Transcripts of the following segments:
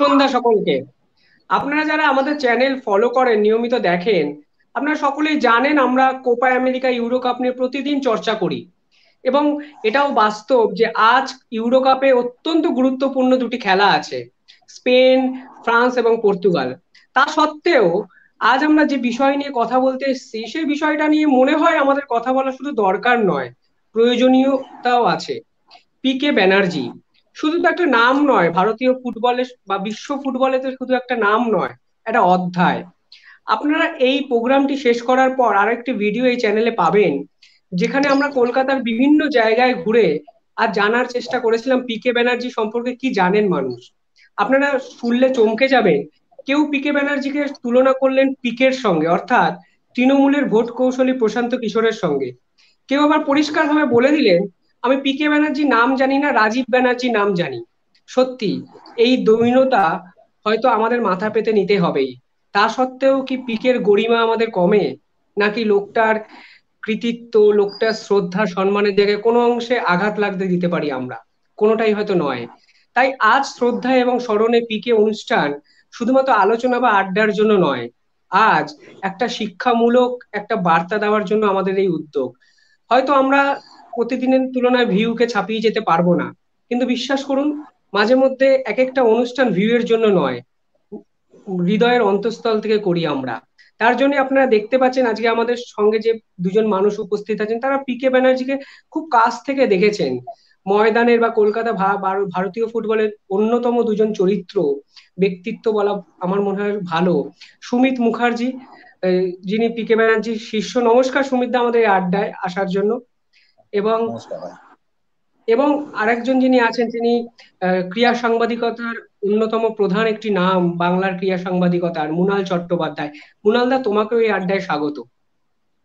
সন্ধ্যা সকলকে। আপনারা যারা আমাদের চ্যানেল ফলো করেন, নিয়মিত দেখেন, আপনারা সকলেই জানেন আমরা কোপা আমেরিকা ইউরো কাপ নিয়ে প্রতিদিন চর্চা করি। এবং এটাও বাস্তব যে আজ ইউরো কাপে অত্যন্ত গুরুত্বপূর্ণ দুটি খেলা আছে, স্পেন, ফ্রান্স এবং পর্তুগাল। তা সত্ত্বেও আজ আমরা যে বিষয় নিয়ে কথা বলতে এসেছি, সেই বিষয়টা নিয়ে মনে হয় আমাদের কথা বলা শুধু দরকার নয়, প্রয়োজনীয়তাও আছে। পি কে ব্যানার্জি শুধু তো একটা নাম নয়, ভারতীয় ফুটবলে বা বিশ্ব ফুটবলে তো শুধু একটা নাম নয়, একটা অধ্যায়। আপনারা এই প্রোগ্রামটি শেষ করার পর আরেকটি ভিডিও এই চ্যানেলে পাবেন, যেখানে আমরা কলকাতার বিভিন্ন জায়গায় ঘুরে আর জানার চেষ্টা করেছিলাম পি কে ব্যানার্জি সম্পর্কে কি জানেন মানুষ। আপনারা শুনলে চমকে যাবেন, কেউ পিকে ব্যানার্জিকে তুলনা করলেন পিকের সঙ্গে, অর্থাৎ তৃণমূলের ভোট কৌশলী প্রশান্ত কিশোরের সঙ্গে। কেউ আবার পরিষ্কারভাবে বলে দিলেন আমি পি কে ব্যানার্জি নাম জানি না রাজীব ব্যানার্জি নাম জানি। সত্যি, এই দৈনতা হয়তো আমাদের মাথা পেতে নিতে হবেই। তা সত্ত্বেও কি পিকের গরিমা আমাদের কমে? নাকি লোকটার কৃতিত্ব, লোকটার শ্রদ্ধা, সম্মানের জায়গায় কোনো অংশে আঘাত লাগতে দিতে পারি আমরা? কোনোটাই হয়তো নয়। তাই আজ শ্রদ্ধা এবং স্মরণে পিকে অনুষ্ঠান শুধুমাত্র আলোচনা বা আড্ডার জন্য নয়, আজ একটা শিক্ষামূলক একটা বার্তা দেওয়ার জন্য আমাদের এই উদ্যোগ। হয়তো আমরা প্রতিদিনের তুলনায় ভিউকে ছাপিয়ে যেতে পারব না। কিন্তু বিশ্বাস করুন, মাঝে মধ্যে এক একটা অনুষ্ঠান ভিউয়ের জন্য নয়, হৃদয়ের অন্তঃস্থল থেকে করি আমরা। তার জন্য আপনারা দেখতে পাচ্ছেন আজকে আমাদের সঙ্গে যে দুজন মানুষ উপস্থিত আছেন, তারা পিকে ব্যানার্জিকে খুব কাছ থেকে দেখেছেন। ময়দানের বা কলকাতা ভারতীয় ফুটবলের অন্যতম দুজন চরিত্র, ব্যক্তিত্ব বলা আমার মনে হয় ভালো। সুমিত মুখার্জি যিনি পিকে ব্যানার্জির শিষ্য নমস্কার সুমিত দা, আমাদের আড্ডায় আসার জন্য। এবং এবং আরেকজন যিনি আছেন তিনি ক্রিয়া সাংবাদিকতার অন্যতম প্রধান একটি নাম বাংলার ক্রিয়া সাংবাদিকতার মুনাল চট্টোপাধ্যায়। মুনাল দা তোমাকে ওই আড্ডায় স্বাগত।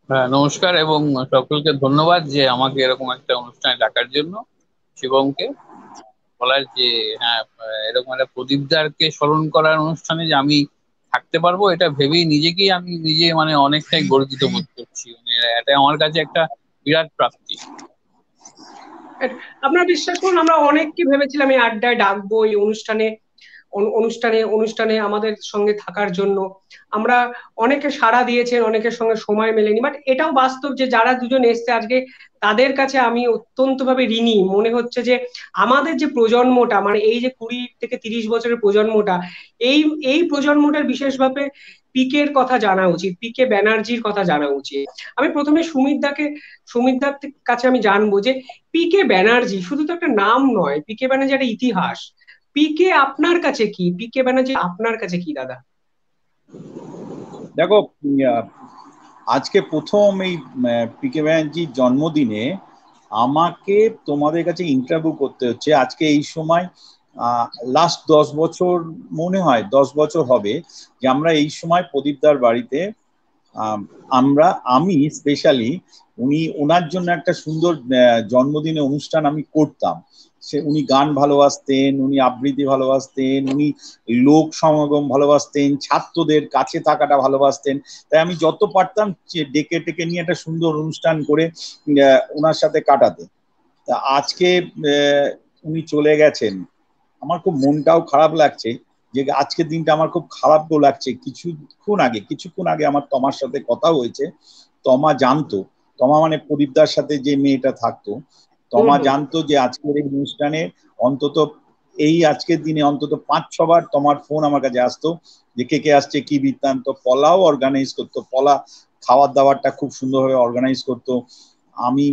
হ্যাঁ নমস্কার এবং সকলকে ধন্যবাদ যে আমাকে এরকম একটা অনুষ্ঠানে ডাকার জন্য শিবমকে। বলার যে হ্যাঁ এরকম একটা প্রদীপদারকে স্মরণ করার অনুষ্ঠানে যে আমি থাকতে পারব এটা ভেবেই নিজেকেই আমি নিজে মানে অনেকটাই গর্বিত বোধ করছি। মানে এটা আমার কাছে একটা বিরাট প্রাপ্তি। আপনারা বিশ্বাস করুন, আমরা অনেককে ভেবেছিলাম এই আড্ডায় ডাকবো, এই অনুষ্ঠানে অনুষ্ঠানে অনুষ্ঠানে আমাদের সঙ্গে থাকার জন্য। আমরা অনেকে সাড়া দিয়েছেন, অনেকের সঙ্গে সময় মেলেনি বাট এটাও বাস্তব যে যারা দুজন এসছে আজকে, তাদের কাছে আমি অত্যন্ত ভাবে ঋণী। মনে হচ্ছে যে আমাদের যে প্রজন্মটা মানে এই যে কুড়ি থেকে তিরিশ বছরের প্রজন্মটা, এই এই প্রজন্মটার বিশেষভাবে পিকের কথা জানা উচিত পিকে ব্যানার্জির কথা জানা উচিত। আমি প্রথমে সুমিত দাকে, সুমিত দার কাছে আমি জানব যে পিকে ব্যানার্জি শুধু তো একটা নাম নয় পিকে ব্যানার্জি একটা ইতিহাস। পিকে আপনার কাছে কি? পিকে ব্যানার্জি আপনার কাছে কি, দাদা? দেখো আজকে প্রথম এই পিকে ব্যানার্জির জন্মদিনে আমাকে তোমাদের কাছে ইন্টারভিউ করতে হচ্ছে। আজকে এই সময় লাস্ট দশ বছর মনে হয়, দশ বছর হবে যে আমরা এই সময় প্রদীপদার বাড়িতে আমরা, আমি স্পেশালি উনি ওনার জন্য একটা সুন্দর জন্মদিনে অনুষ্ঠান আমি করতাম। সে, উনি গান ভালোবাসতেন, উনি আবৃত্তি ভালোবাসতেন, উনি লোক সমাগম ভালোবাসতেন, ছাত্রদের কাছে থাকাটা ভালোবাসতেন। তাই আমি যত পারতাম ডেকে টেকে নিয়ে একটা সুন্দর অনুষ্ঠান করে ওনার সাথে কাটাতে। তা আজকে উনি চলে গেছেন। আমার খুব মনটাও খারাপ লাগছে যে আজকের দিনটা আমার খুব খারাপও লাগছে। কিছুক্ষণ আগে কিছুক্ষণ আগে আমার তমার সাথে কথা হয়েছে। তমা জানতো তমা মানে প্রদীপদার সাথে যে মেয়েটা থাকতো তমা জানতো যে আজকের এই অনুষ্ঠানে অন্তত এই আজকের দিনে অন্তত পাঁচ ছবার তোমার ফোন আমার কাছে আসতো যে কে কে আসছে কি বৃত্তান্ত পলাও অর্গানাইজ করতো। পলা খাবার দাবারটা খুব সুন্দরভাবে অর্গানাইজ করতো। আমি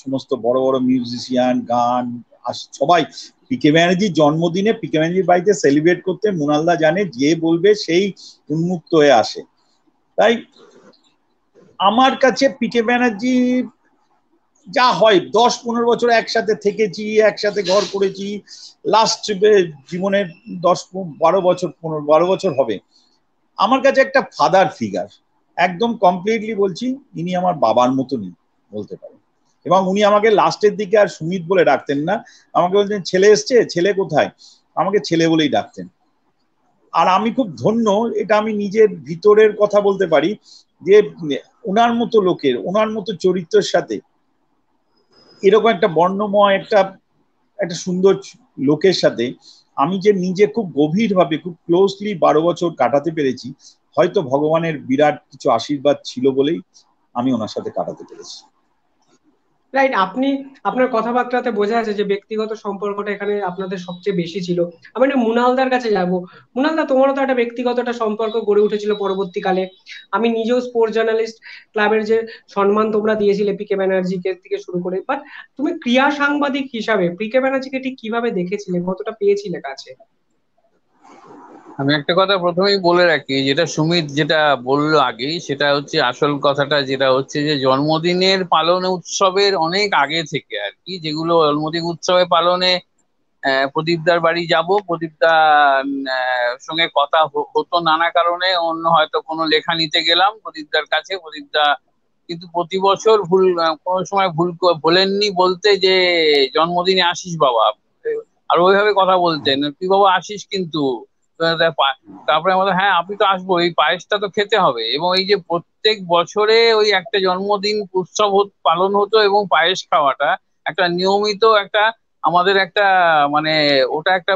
সমস্ত বড় বড় মিউজিশিয়ান গান সবাই পিকে ব্যানার্জির জন্মদিনে পিকে ব্যানার্জির বাড়িতে সেলিব্রেট করতে মোনালদা জানে, যে বলবে সেই উন্মুক্ত হয়ে আসে। তাই আমার কাছে পিকে ব্যানার্জি যা হয়, দশ পনেরো বছর একসাথে থেকেছি, একসাথে ঘর করেছি লাস্ট জীবনের দশ বারো বছর, পনেরো, বারো বছর হবে। আমার কাছে একটা ফাদার ফিগার একদম কমপ্লিটলি বলছি, ইনি আমার বাবার মতনই বলতে পারেন। এবং উনি আমাকে লাস্টের দিকে আর সুমিত বলে ডাকতেন না। আমাকে বলতেন, ছেলে এসছে? ছেলে কোথায়? আমাকে ছেলে বলেই ডাকতেন। আর আমি খুব ধন্য, এটা আমি নিজের ভিতরের কথা বলতে পারি যে ওনার মতো লোকের ওনার মতো চরিত্রের সাথে এরকম একটা বর্ণময়, একটা একটা সুন্দর লোকের সাথে আমি যে নিজে খুব গভীরভাবে, খুব ক্লোজলি বারো বছর কাটাতে পেরেছি, হয়তো ভগবানের বিরাট কিছু আশীর্বাদ ছিল বলেই আমি ওনার সাথে কাটাতে পেরেছি। রাইট আপনি, আপনার কথাবার্তাতে বোঝা যাচ্ছে যে ব্যক্তিগত সম্পর্কটা এখানে আপনাদের সবচেয়ে বেশি ছিল। আমি একটা মুনালদার কাছে যাব। মুনালদা, তোমারও তো একটা ব্যক্তিগত একটা সম্পর্ক গড়ে উঠেছিল পরবর্তীকালে। আমি নিজেও স্পোর্টস জার্নালিস্ট ক্লাবের যে সম্মান তোমরা দিয়েছিলে পিকে ব্যানার্জিকে থেকে শুরু করে। বাট তুমি ক্রিয়া সাংবাদিক হিসাবে পিকে ব্যানার্জিকে ঠিক কীভাবে দেখেছিলে? কতটা পেয়েছিলে কাছে? আমি একটা কথা প্রথমেই বলে রাখি, যেটা সুমিত যেটা বলল আগেই, সেটা হচ্ছে আসল কথাটা, যেটা হচ্ছে যে জন্মদিনের পালন উৎসবের অনেক আগে থেকে আর কি, যেগুলো জন্মদিন উৎসবে পালনে প্রদীপদার বাড়ি যাব প্রদীপদার সঙ্গে কথা হতো নানা কারণে, অন্য হয়তো কোনো লেখা নিতে গেলাম প্রদীপদার কাছে, প্রদীপদা কিন্তু প্রতি বছর ভুল, কোনো সময় ভুল বলেননি বলতে যে, জন্মদিনে আসিস বাবা। আর ওইভাবে কথা বলতেন, তুই বাবা আসিস কিন্তু। তারপরে আমাদের হ্যাঁ আপনি তো আসব, এই পায়েসটা তো খেতে হবে। এবং এই যে প্রত্যেক বছরে ওই একটা জন্মদিন উৎসব পালন হতো এবং পায়েস খাওয়াটা একটা নিয়মিত একটা আমাদের একটা মানে ওটা একটা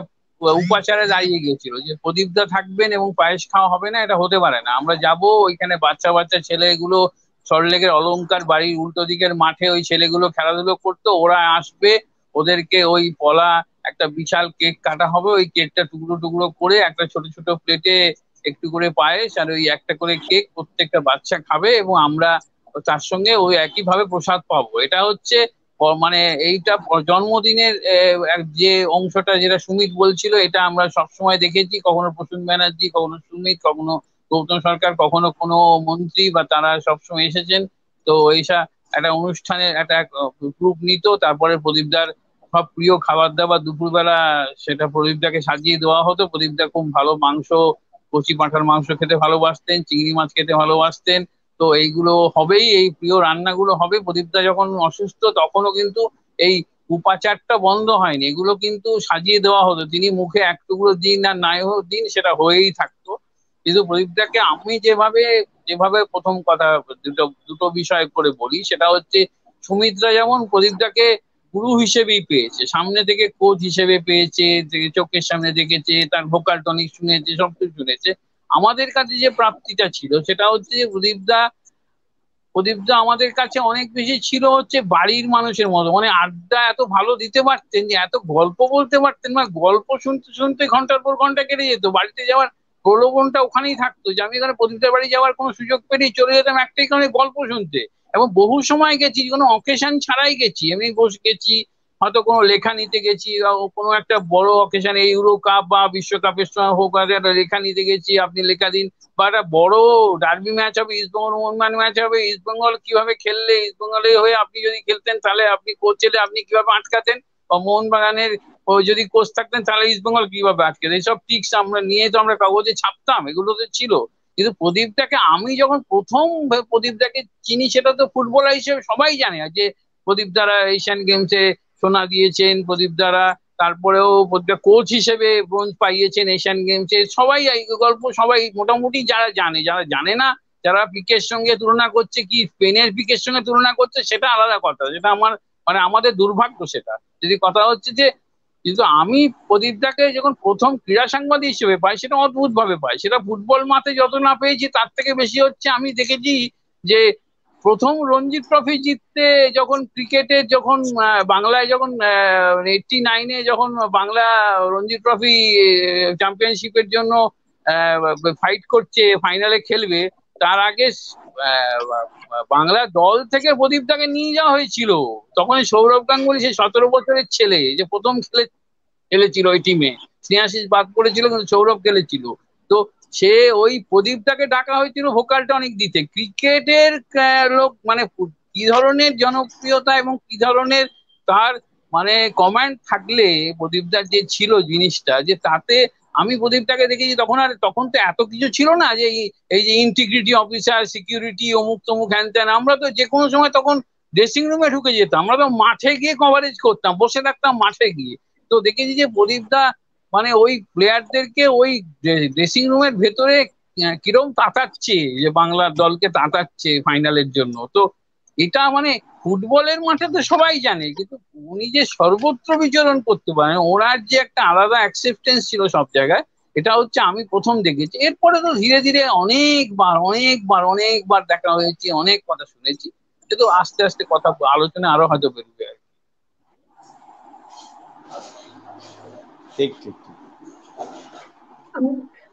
উপাচারে দাঁড়িয়ে গিয়েছিল যে প্রদীপদা থাকবেন এবং পায়েস খাওয়া হবে না, এটা হতে পারে না। আমরা যাব, ওইখানে বাচ্চা বাচ্চা ছেলেগুলো সরলেগের অলঙ্কার বাড়ির উল্টো দিকের মাঠে ওই ছেলেগুলো খেলাধুলো করতো, ওরা আসবে, ওদেরকে ওই পলা একটা বিশাল কেক কাটা হবে, ওই কেকটা টুকরো টুকরো করে একটা ছোট ছোট প্লেটে একটু করে পায়েস আর ওই একটা করে কেক প্রত্যেকটা বাচ্চা খাবে এবং আমরা তার সঙ্গে ওই একই ভাবে প্রসাদ পাবো। এটা হচ্ছে মানে এইটা জন্মদিনের যে অংশটা যেটা সুমিত বলছিল, এটা আমরা সবসময় দেখেছি। কখনো প্রসূন ব্যানার্জি, কখনো সুমিত, কখনো গৌতম সরকার, কখনো কোনো মন্ত্রী বা তারা সবসময় এসেছেন। তো এইসা, একটা অনুষ্ঠানের একটা গ্রুপ নিত, তারপরে প্রদীপদার সব প্রিয় খাবার দাবার দুপুরবেলা, সেটা প্রদীপদাকে সাজিয়ে দেওয়া হতো। প্রদীপদা খুব ভালো মাংস, কচি পাঁঠার মাংস খেতে ভালোবাসতেন, চিংড়ি মাছ খেতে ভালোবাসতেন। তো এইগুলো হবেই, এই প্রিয় রান্নাগুলো হবে। প্রদীপদা যখন অসুস্থ, তখনও কিন্তু এই উপাচারটা বন্ধ হয়নি। এগুলো কিন্তু সাজিয়ে দেওয়া হতো। তিনি মুখে এক টুকরো দিন আর নাই দিন, সেটা হয়েই থাকতো। কিন্তু প্রদীপদাকে আমি যেভাবে যেভাবে প্রথম কথা দুটো দুটো বিষয় করে বলি, সেটা হচ্ছে সুমিত্রা যেমন প্রদীপদাকে গুরু হিসেবেই পেয়েছে, সামনে থেকে কোচ হিসেবে পেয়েছে চোখের সামনে দেখেছে, তার ভোকাল টনিক শুনেছে সবকিছু শুনেছে। আমাদের কাছে যে প্রাপ্তিটা ছিল, সেটা হচ্ছে যে প্রদীপদা প্রদীপদা আমাদের কাছে অনেক বেশি ছিল হচ্ছে বাড়ির মানুষের মতো। মানে আড্ডা এত ভালো দিতে পারতেন যে, এত গল্প বলতে পারতেন মানে গল্প শুনতে শুনতে ঘণ্টার পর ঘণ্টা কেটে যেত। বাড়িতে যাওয়ার প্রলোভনটা ওখানেই থাকতো যে, আমি এখানে প্রদীপদার বাড়ি যাওয়ার কোনো সুযোগ পেলেই চলে যেতাম একটাই কারণে গল্প শুনতে। এবং বহু সময় গেছি, কোনো অকেশন ছাড়াই গেছি। এমনি বসে গেছি, হয়তো কোনো লেখা নিতে গেছি কোনো একটা বড় অকেশন ইউরো কাপ বা বিশ্বকাপের সময় হোক, একটা লেখা নিতে গেছি, আপনি লেখা দিন, বা একটা বড় ডার্বি ম্যাচ হবে ইস্টবেঙ্গল মোহনবাগান ম্যাচ হবে ইস্টবেঙ্গল কীভাবে খেললে ইস্টবেঙ্গলে হয়ে আপনি যদি খেলতেন, তাহলে আপনি কোচ এলে আপনি কীভাবে আটকাতেন? বা মোহনবাগানের যদি কোচ থাকতেন, তাহলে ইস্টবেঙ্গল কীভাবে আটকে এইসব টিক্স আমরা, নিয়ে তো আমরা কাগজে ছাপতাম, এগুলো তো ছিল। কিন্তু প্রদীপটাকে আমি যখন প্রথম প্রদীপটাকে চিনি, সেটা তো ফুটবলার হিসেবে সবাই জানে। যে প্রদীপ দ্বারা এশিয়ান গেমসে সোনা দিয়েছেন, প্রদীপ দ্বারা তারপরেও কোচ হিসেবে ব্রোঞ্জ পাইয়েছেন এশিয়ান গেমসে সবাই এই গল্প সবাই মোটামুটি যারা জানে যারা জানে না, যারা পিকের সঙ্গে তুলনা করছে, কি স্পেনের পিকের সঙ্গে তুলনা করছে, সেটা আলাদা কথা। যেটা আমার মানে আমাদের দুর্ভাগ্য সেটা। যদি কথা হচ্ছে যে কিন্তু আমি প্রদীপদাকে যখন প্রথম ক্রীড়া সাংবাদিক হিসেবে পাই, সেটা অদ্ভুত ভাবে পাই। সেটা ফুটবল মাঠে যত না পেয়েছি, তার থেকে বেশি হচ্ছে আমি দেখেছি যে প্রথম রঞ্জি ট্রফি জিততে যখন ক্রিকেটে যখন বাংলায় যখন এইটটি নাইনে যখন বাংলা রঞ্জি ট্রফি চ্যাম্পিয়নশিপের জন্য ফাইট করছে ফাইনালে খেলবে, তার আগে বাংলা দল থেকে প্রদীপটাকে নিয়ে যাওয়া হয়েছিল। তখন সৌরভ গাঙ্গুলি সেই সতেরো বছরের ছেলে যে প্রথম খেলে, খেলেছিল ওই টিমে স্নেহাশিস বাদ পড়েছিল, কিন্তু সৌরভ খেলেছিল। তো সে ওই প্রদীপটাকে ডাকা হয়েছিল ভোকাল টনিক দিতে। ক্রিকেটের লোক মানে কি ধরনের জনপ্রিয়তা এবং কি ধরনের তার মানে কমান্ড থাকলে প্রদীপদার যে ছিল জিনিসটা, যে তাতে আমি প্রদীপটাকে দেখেছি তখন আর তখন তো এত কিছু ছিল না যে এই যে ইন্টিগ্রিটি অফিসার সিকিউরিটি অমুক তমুক, হ্যান ত্যান, আমরা তো যে কোনো সময় তখন ড্রেসিং রুমে ঢুকে যেতাম। আমরা তো মাঠে গিয়ে কভারেজ করতাম, বসে থাকতাম মাঠে গিয়ে। তো দেখেছি যে প্রদীপদা মানে ওই প্লেয়ারদেরকে ওই ড্রেসিং রুমের ভেতরে কিরম তাতাচ্ছে যে বাংলার দলকে তাতাচ্ছে ফাইনালের জন্য। তো এটা মানে ফুটবলের মাঠে তো সবাই জানে কিন্তু উনি যে সর্বত্র বিচরণ করতে পারেন ওনার যে একটা আলাদা অ্যাকসেপ্টেন্স ছিল সব জায়গায় এটা হচ্ছে আমি প্রথম দেখেছি। এরপরে তো ধীরে ধীরে অনেকবার অনেকবার অনেকবার দেখা হয়েছে অনেক কথা শুনেছি কিন্তু আস্তে আস্তে কথা আলোচনা আরও হয়তো বেরোবে আর ঠিক ঠিক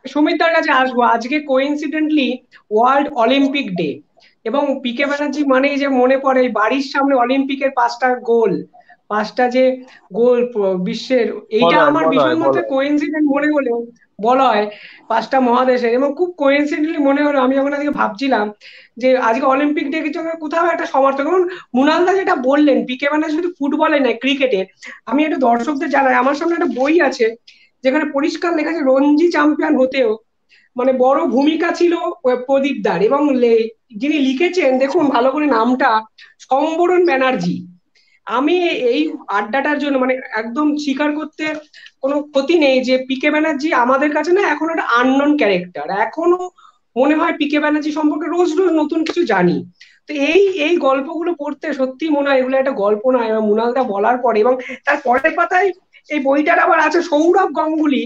সুমিতার কাছে আসব। আজকে কোইন্সিডেন্টলি ওয়ার্ল্ড অলিম্পিক ডে এবং পিকে ব্যানার্জি মানেই যে মনে পড়ে বাড়ির সামনে অলিম্পিকের পাঁচটা গোল পাঁচটা যে গোল বিশ্বের এইটা আমার ভীষণ মধ্যে কোইন্সিডেন্ট মনে হলেও বলা হয় পাঁচটা মহাদেশের। এবং খুব কোইন্সিডেন্টলি মনে হলো আমি যখন আজকে ভাবছিলাম যে আজকে অলিম্পিক ডে কিছু কোথাও একটা সমর্থক এবং মুনালদা যেটা বললেন পিকে ব্যানার্জি শুধু ফুটবলে নয় ক্রিকেটে আমি একটু দর্শকদের জানাই আমার সামনে একটা বই আছে যেখানে পরিষ্কার লেখা আছে রঞ্জি চ্যাম্পিয়ন হতেও মানে বড় ভূমিকা ছিল প্রদীপ দার এবং যিনি লিখেছেন, দেখুন ভালো করে নামটা, সম্বরণ ব্যানার্জি। আমি এই আড্ডাটার জন্য মানে একদম স্বীকার করতে কোনো ক্ষতি নেই যে পিকে ব্যানার্জি আমাদের কাছে না এখন একটা আননন ক্যারেক্টার এখনও মনে হয় পিকে ব্যানার্জি সম্পর্কে রোজ রোজ নতুন কিছু জানি। তো এই এই গল্পগুলো পড়তে সত্যি মনে হয় এগুলো একটা গল্প নয়, এবং মুনালদা বলার পরে, এবং তার পরের পাতায় এই বইটার আবার আছে সৌরভ গাঙ্গুলি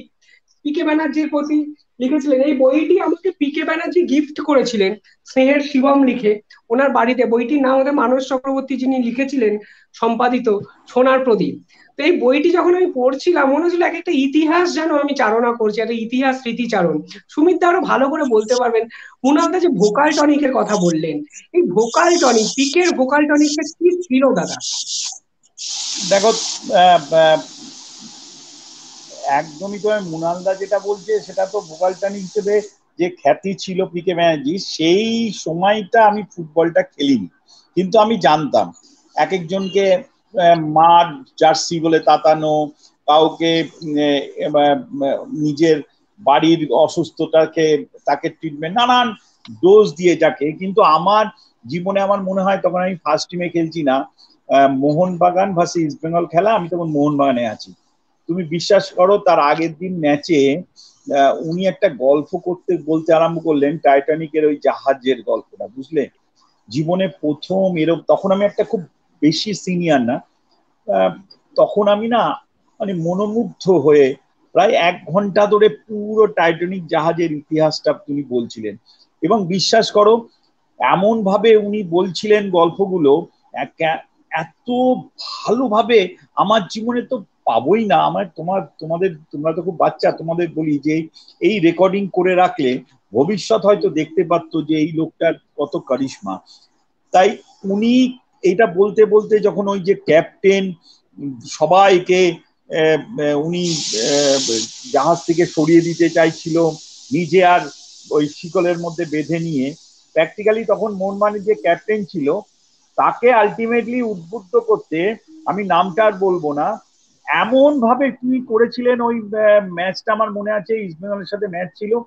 পিকে ব্যানার্জির প্রতি লিখেছিলেন, এই বইটি আমাকে পিকে ব্যানার্জি গিফট করেছিলেন, স্নেহের শিবম লিখে। ওনার বাড়িতে বইটির নাম হচ্ছে মানস চক্রবর্তী যিনি লিখেছিলেন, সম্পাদিত সোনার প্রদীপ। তো এই বইটি যখন আমি পড়ছিলাম, মনে হচ্ছিল এক একটা ইতিহাস যেন আমি চারণা করছি, একটা ইতিহাস স্মৃতিচারণ। সুমিত দা আরও ভালো করে বলতে পারবেন মুনাদা যে ভোকাল টনিকের কথা বললেন। এই ভোকাল টনিক, পিকের ভোকাল টনিকটা কি ছিল দাদা? দেখো একদমই তো মুনালদা যেটা বলছে সেটা তো ভোকাল টনিক হিসেবে যে খ্যাতি ছিল পিকে ব্যানার্জি, সেই সময়টা আমি ফুটবলটা খেলিনি। কিন্তু আমি জানতাম এক একজনকে মার জার্সি বলে তাতানো, কাউকে নিজের বাড়ির অসুস্থতাকে, তাকে ট্রিটমেন্ট নানান ডোজ দিয়ে যাকে। কিন্তু আমার জীবনে আমার মনে হয় তখন আমি ফার্স্ট টিমে খেলছি না। মোহনবাগান ভার্সেস ইস্ট বেঙ্গল খেলা, আমি তখন মোহনবাগানে আছি। তুমি বিশ্বাস করো, তার আগের দিন ম্যাচে উনি একটা গল্প করতে, বলতে আরম্ভ করলেন টাইটানিকের ওই জাহাজের গল্পটা, বুঝলে? জীবনে প্রথম এরকম তখন আমি একটা খুব বেশি সিনিয়র না তখন আমি না মানে মনোমুগ্ধ হয়ে প্রায় এক ঘণ্টা ধরে পুরো টাইটানিক জাহাজের ইতিহাসটা তিনি বলছিলেন। এবং বিশ্বাস করো এমন ভাবে উনি বলছিলেন গল্পগুলো এত ভালোভাবে, আমার জীবনে তো পাবোই না। আমার তোমার, তোমাদের, তোমরা তো খুব বাচ্চা, তোমাদের বলি যে এই রেকর্ডিং করে রাখলে ভবিষ্যৎ হয়তো দেখতে পারতো যে এই লোকটার কত কারিশমা। তাই উনি এটা বলতে বলতে যখন ওই যে ক্যাপ্টেন সবাইকে উনি জাহাজ থেকে সরিয়ে দিতে চাইছিল, নিজে আর ওই শিকলের মধ্যে বেঁধে নিয়ে প্র্যাকটিক্যালি তখন মোহনবাণী যে ক্যাপ্টেন ছিল, তাকে আলটিমেটলি উদ্বুদ্ধ করতে আমি নামটা আর বলব না এমন ভাবে তিনি করেছিলেন ওই ম্যাচটা আমার মনে আছে ইস্টবেঙ্গলের সাথে ম্যাচ ছিল।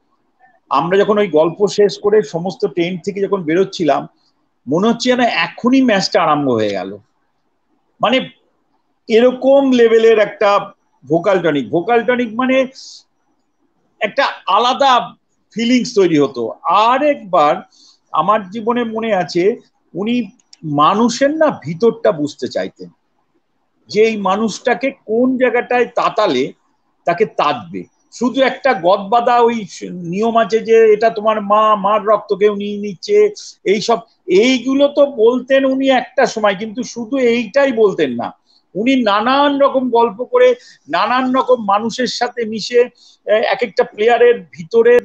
আমরা যখন ওই গল্প শেষ করে সমস্ত টেন্ট থেকে যখন বেরোচ্ছিলাম, মনে হচ্ছে যেন এখনই ম্যাচটা আরম্ভ হয়ে গেল। মানে এরকম লেভেলের একটা ভোকাল টনিক ভোকাল টনিক মানে একটা আলাদা ফিলিংস তৈরি হতো। আর একবার আমার জীবনে মনে আছে, উনি মানুষের না ভিতরটা বুঝতে চাইতেন। যে এই মানুষটাকে কোন জায়গাটায় তাতালে তাকে তাতবে। শুধু একটা গদবাদা ওই নিয়ম আছে যে এটা তোমার মা, মার রক্ত কেউ নিয়ে নিচ্ছে, এইসব। এইগুলো তো বলতেন উনি একটা সময়, কিন্তু শুধু এইটাই বলতেন না। উনি নানান রকম গল্প করে, নানান রকম মানুষের সাথে মিশে এক একটা প্লেয়ারের ভিতরের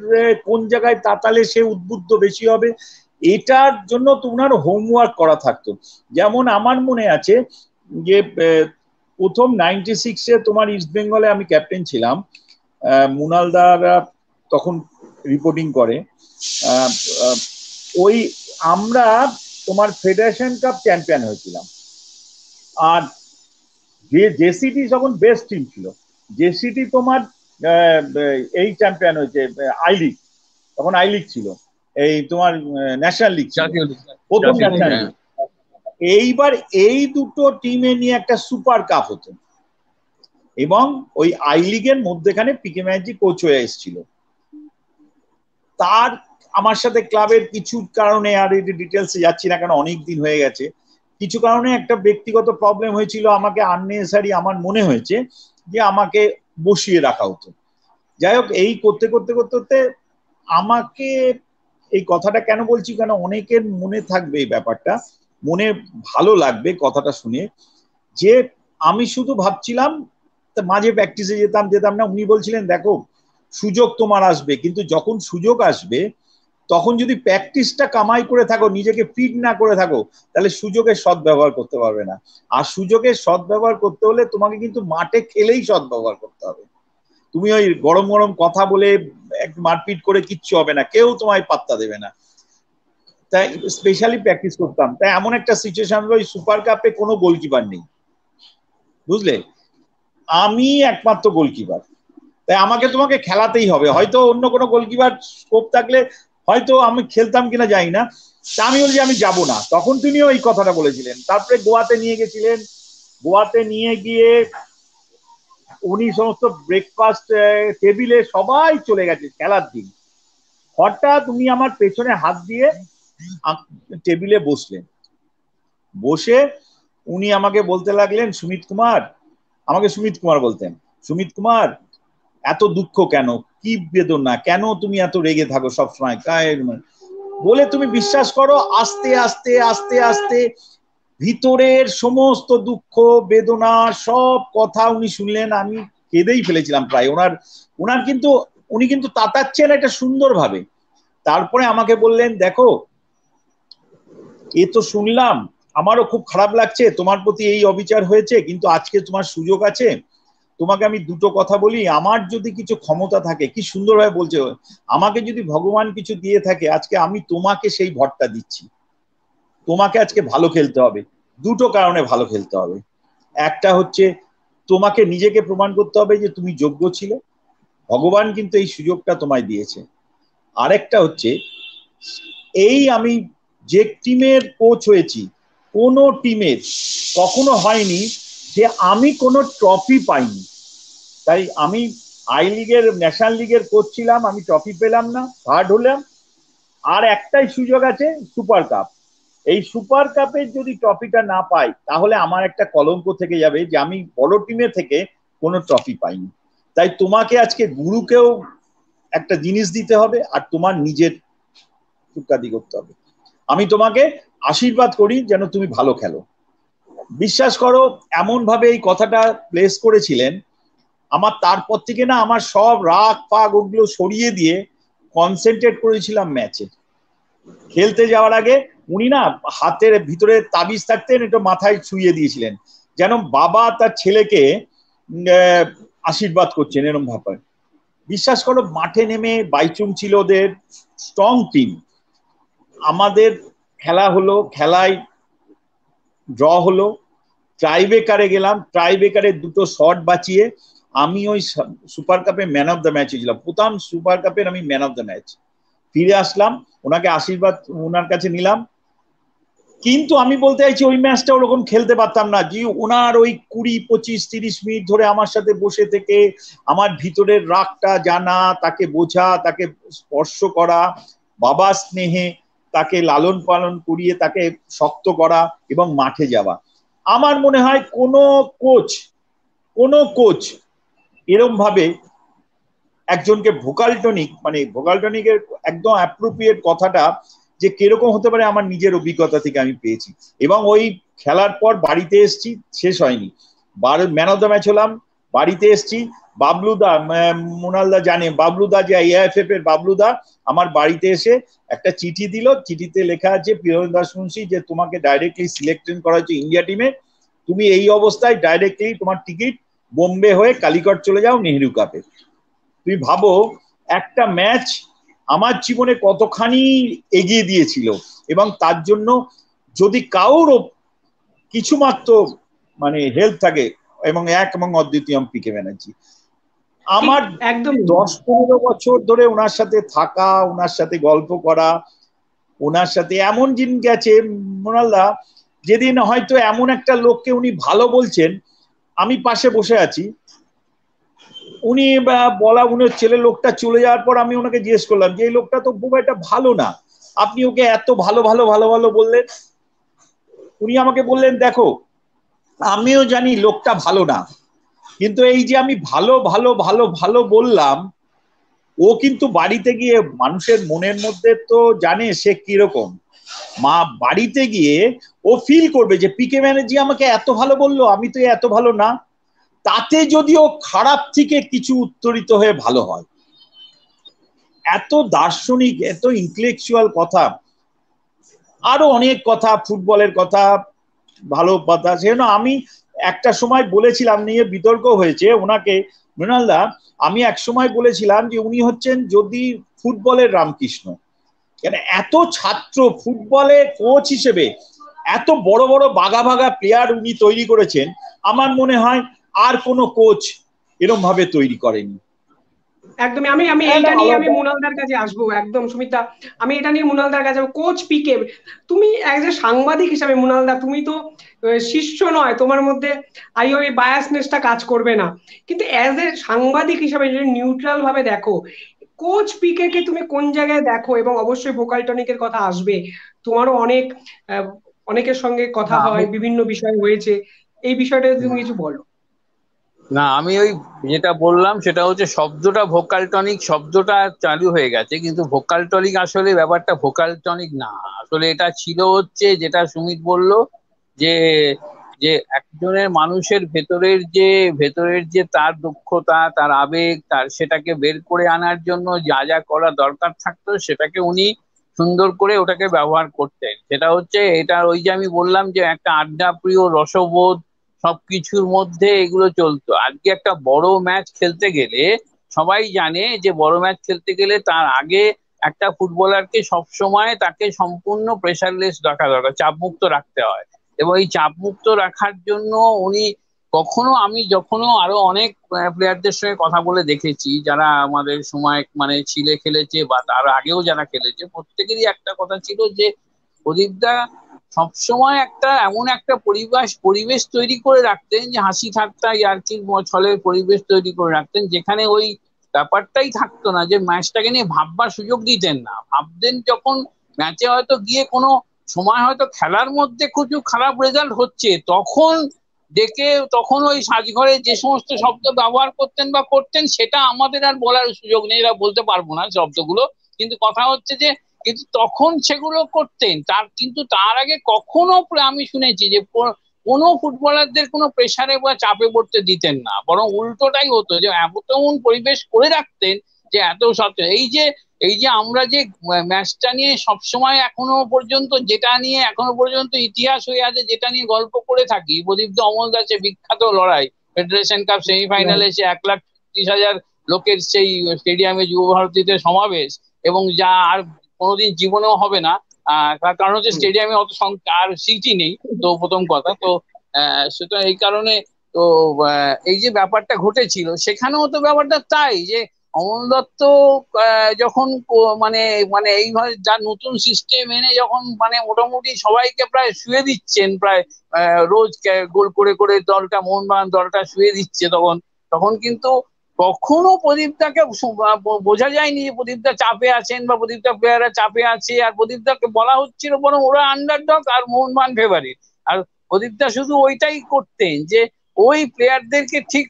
কোন জায়গায় তাতালে সে উদ্বুদ্ধ বেশি হবে, এটার জন্য তোমার হোমওয়ার্ক করা থাকতো। যেমন আমার মনে আছে যে প্রথম নাইনটি সিক্সে তোমার ইস্ট বেঙ্গলে আমি ক্যাপ্টেন ছিলাম। মুনালদারা তখন রিপোর্টিং করে। ওই আমরা তোমার ফেডারেশন কাপ চ্যাম্পিয়ন হয়েছিলাম। আর যে জেসিটি যখন বেস্ট টিম ছিল জেসিটি তোমার এই চ্যাম্পিয়ন হয়েছে আই লিগ তখন আই লিগ ছিল। এই তোমার ন্যাশনাল লিগ প্রথম ন্যাশনাল লিগ এইবার এই দুটো টিমে নিয়ে একটা সুপার কাপ হতো। এবং ওই আই লিগের মধ্যেখানে পিকে ম্যাজি কোচ হয়ে এসেছিল। তার, আমার সাথে ক্লাবের কিছু কারণে, আর এই ডিটেলসে যাচ্ছি না কারণ অনেক দিন হয়ে গেছে। কিছু কারণে একটা ব্যক্তিগত প্রবলেম হয়েছিল, আমাকে আননেসারি আমার মনে হয়েছে যে আমাকে বসিয়ে রাখা হতো। যাই হোক, এই করতে করতে করতে করতে আমাকে এই কথাটা কেন বলছি, কেন অনেকের মনে থাকবে এই ব্যাপারটা। মনে ভালো লাগবে কথাটা শুনে, যে আমি শুধু ভাবছিলাম মাঝে প্র্যাকটিসে যেতাম যেতাম না, উনি বলছিলেন, দেখো, সুযোগ তোমার আসবে, কিন্তু যখন সুযোগ আসবে, তখন যদি প্র্যাকটিসটা কামাই করে থাকো, নিজেকে ফিট না করে থাকো, তাহলে সুযোগের সৎ ব্যবহার করতে পারবে না। আর সুযোগের সৎ ব্যবহার করতে হলে তোমাকে কিন্তু মাঠে খেলেই সৎ ব্যবহার করতে হবে। তুমি ওই গরম গরম কথা বলে মারপিট করে কিচ্ছু হবে না, কেউ তোমায় পাত্তা দেবে না। তাই স্পেশালি প্র্যাকটিস করতাম। তাই এমন একটা সিচুয়েশন ওই সুপার কাপে কোনো গোলকিপার নেই। বুঝলে? আমি একমাত্র গোলকিপার তাই আমাকে তোমাকে খেলাতেই হবে। হয়তো অন্য কোনো গোলকিপার স্কোপ থাকলে হয়তো আমি খেলতাম কিনা যাই না। তা আমি বলি আমি যাব না। তখন তিনিও এই কথাটা বলেছিলেন। তারপরে গোয়াতে নিয়ে গেছিলেন। গোয়াতে নিয়ে গিয়ে উনি সমস্ত ব্রেকফাস্ট টেবিলে সবাই চলে গেছে খেলার দিন। হঠাৎ উনি আমার পেছনে হাত দিয়ে টেবিলে বসলেন। বসে উনি আমাকে বলতে লাগলেন, সুমিত কুমার, আমাকে সুমিত কুমার বলতেন। সুমিত কুমার, এত দুঃখ কেন? কি বেদনা? কেন তুমি এত রেগে থাকো সবসময়? বলে, তুমি বিশ্বাস করো, আস্তে আস্তে আস্তে আস্তে ভিতরের সমস্ত দুঃখ, বেদনা, সব কথা উনি শুনলেন। আমি কেঁদেই ফেলেছিলাম প্রায়। ওনার ওনার কিন্তু, উনি কিন্তু তাতাচ্ছেন একটা সুন্দরভাবে। তারপরে আমাকে বললেন, দেখো এ তো শুনলাম, আমারও খুব খারাপ লাগছে, তোমার প্রতি এই অবিচার হয়েছে, কিন্তু আজকে তোমার সুযোগ আছে। তোমাকে আমি দুটো কথা বলি, আমার যদি কিছু ক্ষমতা থাকে, কি সুন্দরভাবে বলছে, আমাকে যদি ভগবান কিছু দিয়ে থাকে, আজকে আমি তোমাকে সেই ভরটা দিচ্ছি। তোমাকে আজকে ভালো খেলতে হবে, দুটো কারণে ভালো খেলতে হবে। একটা হচ্ছে, তোমাকে নিজেকে প্রমাণ করতে হবে যে তুমি যোগ্য ছিল, ভগবান কিন্তু এই সুযোগটা তোমায় দিয়েছে। আরেকটা হচ্ছে, এই আমি যে টিমের কোচ হয়েছি, কোন টিমের কখনো হয়নি যে আমি কোনো ট্রফি পাইনি। তাই আমি আই লিগের ন্যাশনাল লিগের কোচ ছিলাম, আমি ট্রফি পেলাম না থার্ড হলাম। আর একটাই সুযোগ আছে সুপার কাপ এই সুপার কাপের যদি ট্রফিটা না পাই, তাহলে আমার একটা কলঙ্ক থেকে যাবে যে আমি বড় টিমে থেকে কোনো ট্রফি পাইনি। তাই তোমাকে আজকে গুরুকেও একটা জিনিস দিতে হবে, আর তোমার নিজের টুকাদি করতে হবে। আমি তোমাকে আশীর্বাদ করি যেন তুমি ভালো খেলো। বিশ্বাস করো এমন ভাবে এই কথাটা প্লেস করেছিলেন। আমার তারপর থেকে না আমার সব রাগ পাগ ওগুলো সরিয়ে দিয়ে কনসেন্ট্রেট করেছিলাম ম্যাচে খেলতে যাওয়ার আগে উনি না হাতের ভিতরে তাবিজ থাকতেন, একটু মাথায় ছুঁয়ে দিয়েছিলেন। যেন বাবা তার ছেলেকে আশীর্বাদ করছেন এরম ভাবে। বিশ্বাস করো, মাঠে নেমে বাইচুং ছিল ওদের স্ট্রং টিম আমাদের খেলা হলো খেলায় ড্র হলো। ট্রাইবেকারে গেলাম ট্রাইবেকারে দুটো শট বাঁচিয়ে আমি ওই সুপার কাপে ম্যান অফ দ্য ম্যাচ ছিলাম। প্রথম সুপার কাপের আমি ম্যান অফ দ্য ম্যাচ ফিরে আসলাম, ওনাকে আশীর্বাদ ওনার কাছে নিলাম। কিন্তু আমি বলতে চাইছি, ওই ম্যাচটা ওরকম খেলতে পারতাম না। যে ওনার ওই কুড়ি, পঁচিশ, তিরিশ মিনিট ধরে আমার সাথে বসে থেকে আমার ভিতরের রাগটা জানা, তাকে বোঝা, তাকে স্পর্শ করা বাবা স্নেহে তাকে লালন পালন করিয়ে তাকে শক্ত করা এবং মাঠে যাওয়া। আমার মনে হয় কোনো কোচ কোনো কোচ এরম ভাবে একজনকে ভোকাল টনিক মানে ভোকাল টনিকের একদম অ্যাপ্রোপ্রিয়েট কথাটা যে কীরকম হতে পারে আমার নিজের অভিজ্ঞতা থেকে আমি পেয়েছি। এবং ওই খেলার পর বাড়িতে এসছি, শেষ হয়নি। ম্যান অফ দ্য ম্যাচ হলাম, বাড়িতে এসছি বাবলুদা মোনালদা জানে, বাবলুদা যে এআইএফএফ এর বাবলুদা, আমার বাড়িতে এসে একটা চিঠি দিল। চিঠিতে লেখা আছে প্রিয়ন দাস মুন্সি, যে তোমাকে ডাইরেক্টলি সিলেকশন করা হয়েছে ইন্ডিয়া টিমে তুমি এই অবস্থায় ডাইরেক্টলি তোমার টিকিট বোম্বে হয়ে কালিকট চলে যাও নেহরু কাপে তুমি ভাবো, একটা ম্যাচ আমার জীবনে কতখানি এগিয়ে দিয়েছিল। এবং তার জন্য যদি কাউর কিছুমাত্র মানে হেল্প থাকে, এবং এক এবং অদ্বিতীয় পিকে ব্যানার্জি আমার একদম। দশ পনেরো বছর ধরে ওনার সাথে থাকা ওনার সাথে গল্প করা ওনার সাথে এমন দিন গেছে মোনাল্লা যেদিন হয়তো এমন একটা লোককে উনি ভালো বলছেন আমি পাশে বসে আছি। উনি বলা উনি ছেলে লোকটা চলে যাওয়ার পর আমি ওনাকে জিজ্ঞেস করলাম যে এই লোকটা তো খুব একটা ভালো না। আপনি ওকে এত ভালো ভালো ভালো ভালো বললেন? উনি আমাকে বললেন দেখো আমিও জানি লোকটা ভালো না। কিন্তু এই যে আমি ভালো ভালো ভালো ভালো বললাম, ও কিন্তু বাড়িতে গিয়ে মানুষের মনের মধ্যে তো জানে সে কীরকম। মা বাড়িতে গিয়ে ও ফিল করবে যে পিকে ব্যানার্জি আমাকে এত ভালো বলল, আমি তো এত ভালো না। তাতে যদি ও খারাপ থেকে কিছু উত্তরিত হয়ে ভালো হয়। এত দার্শনিক, এত ইন্টেলেকচুয়াল কথা। আরও অনেক কথা, ফুটবলের কথা, ভালো কথা। সেজন্য আমি একটা সময় বলেছিলাম নিয়ে বিতর্ক হয়েছে ওনাকে। মৃণালদা আমি এক সময় বলেছিলাম যে উনি হচ্ছেন যদি ফুটবলের রামকৃষ্ণ। কেন এত ছাত্র ফুটবলে কোচ হিসেবে এত বড় বড় বাঘা বাঘা প্লেয়ার উনি তৈরি করেছেন আমার মনে হয় আর কোনো কোচ এরম ভাবে তৈরি করেনি। একদমই আমি আমি এইটা নিয়ে আমি মুনালদার কাছে আসব একদম সুমিতা। আমি এটা নিয়ে মুনালদার কাছে কোচ পিকে তুমি এজ এ সাংবাদিক হিসাবে মুনালদা তুমি তো শিষ্য নয় তোমার মধ্যে আই ওই বায়াসনেসটা কাজ করবে না। কিন্তু অ্যাজ এ সাংবাদিক হিসাবে যদি নিউট্রাল ভাবে দেখো কোচ পিকে কে তুমি কোন জায়গায় দেখো এবং অবশ্যই ভোকাল টনিকের কথা আসবে তোমারও অনেক অনেকের সঙ্গে কথা হয় বিভিন্ন বিষয় হয়েছে এই বিষয়টা তুমি কিছু বলো। না আমি ওই যেটা বললাম সেটা হচ্ছে শব্দটা ভোকাল টনিক শব্দটা চালু হয়ে গেছে কিন্তু ভোকাল টনিক আসলে ব্যাপারটা ভোকাল টনিক না। আসলে এটা ছিল হচ্ছে যেটা সুমিত বলল যে যে একজনের মানুষের ভেতরের যে ভেতরের যে তার দক্ষতা, তার আবেগ, তার সেটাকে বের করে আনার জন্য যা যা করা দরকার থাকতো, সেটাকে উনি সুন্দর করে ওটাকে ব্যবহার করতেন। সেটা হচ্ছে, এটা ওই যে আমি বললাম যে একটা আড্ডা প্রিয় রসবোধ সবকিছুর মধ্যে এগুলো চলতো। আজকে একটা বড় ম্যাচ খেলতে গেলে সবাই জানে যে বড় ম্যাচ খেলতে গেলে তার আগে একটা ফুটবলারকে সবসময় তাকে সম্পূর্ণ প্রেশারলেস রাখা দরকার, চাপমুক্ত রাখতে হয়। এবং এই চাপমুক্ত রাখার জন্য উনি কখনো আমি যখনও আরও অনেক প্লেয়ারদের সঙ্গে কথা বলে দেখেছি, যারা আমাদের সময় মানে ছিলে খেলেছে বা তার আগেও যারা খেলেছে, প্রত্যেকেরই একটা কথা ছিল যে প্রদীপদা সবসময় একটা এমন একটা পরিবেশ পরিবেশ তৈরি করে রাখতেন যে হাসি ঠাট্টা, ইয়ার্কির ছলের পরিবেশ তৈরি করে রাখতেন, যেখানে ওই ব্যাপারটাই থাকতো না যে ম্যাচটাকে নিয়ে ভাববার সুযোগ দিতেন না। ভাবতেন যখন ম্যাচে হয়তো গিয়ে কোনো সময় হয়তো খেলার মধ্যে কিছু খারাপ রেজাল্ট হচ্ছে, তখন ডেকে তখন ওই সাজঘরে যে সমস্ত শব্দ ব্যবহার করতেন বা করতেন, সেটা আমাদের আর বলার সুযোগ নেই এরা বলতে পারব না শব্দগুলো। কিন্তু কথা হচ্ছে যে, কিন্তু তখন সেগুলো করতেন। তার, কিন্তু তার আগে কখনো আমি শুনেছি যে কোনো ফুটবলারদের কোনো প্রেসারে বা চাপে পড়তে দিতেন না। বরং উল্টোটাই হতো যে, এমন পরিবেশ করে রাখতেন যে, এত সত্য এই যে এই যে আমরা যে ম্যাচটা নিয়ে সবসময় এখনও পর্যন্ত যেটা নিয়ে এখনও পর্যন্ত ইতিহাস হয়ে আছে যেটা নিয়ে গল্প করে থাকি প্রদীপ্ত অমল দাসের বিখ্যাত লড়াই ফেডারেশন কাপ সেমিফাইনালে সে এক লাখ ত্রিশ হাজার লোকের সেই স্টেডিয়ামে যুব ভারতীতে সমাবেশ এবং যা আর কোনোদিন জীবনেও হবে না। কারণ হচ্ছে স্টেডিয়ামে অত আর সিটই নেই তো প্রথম কথা। তো সেটা এই কারণে তো এই যে ব্যাপারটা ঘটেছিল সেখানেও তো ব্যাপারটা তাই যে অমল দত্ত যখন মানে মানে এইভাবে যা নতুন সিস্টেম এনে যখন মানে মোটামুটি সবাইকে প্রায় শুয়ে দিচ্ছেন, প্রায় রোজ গোল করে করে দলটা মোহনবাগান দলটা শুয়ে দিচ্ছে তখন। তখন কিন্তু কখনো প্রদীপদাকে বোঝা যায়নি যে প্রদীপদা চাপে আছেন বা প্রদীপদা প্লেয়াররা চাপে আছে। আর প্রদীপদাকে বলা হচ্ছিল বরং ওরা আন্ডার আন্ডারডগ আর মোহনবাগান ফেভারিট আর প্রদীপদা শুধু ওইটাই করতেন যে ওই প্লেয়ারদেরকে ঠিক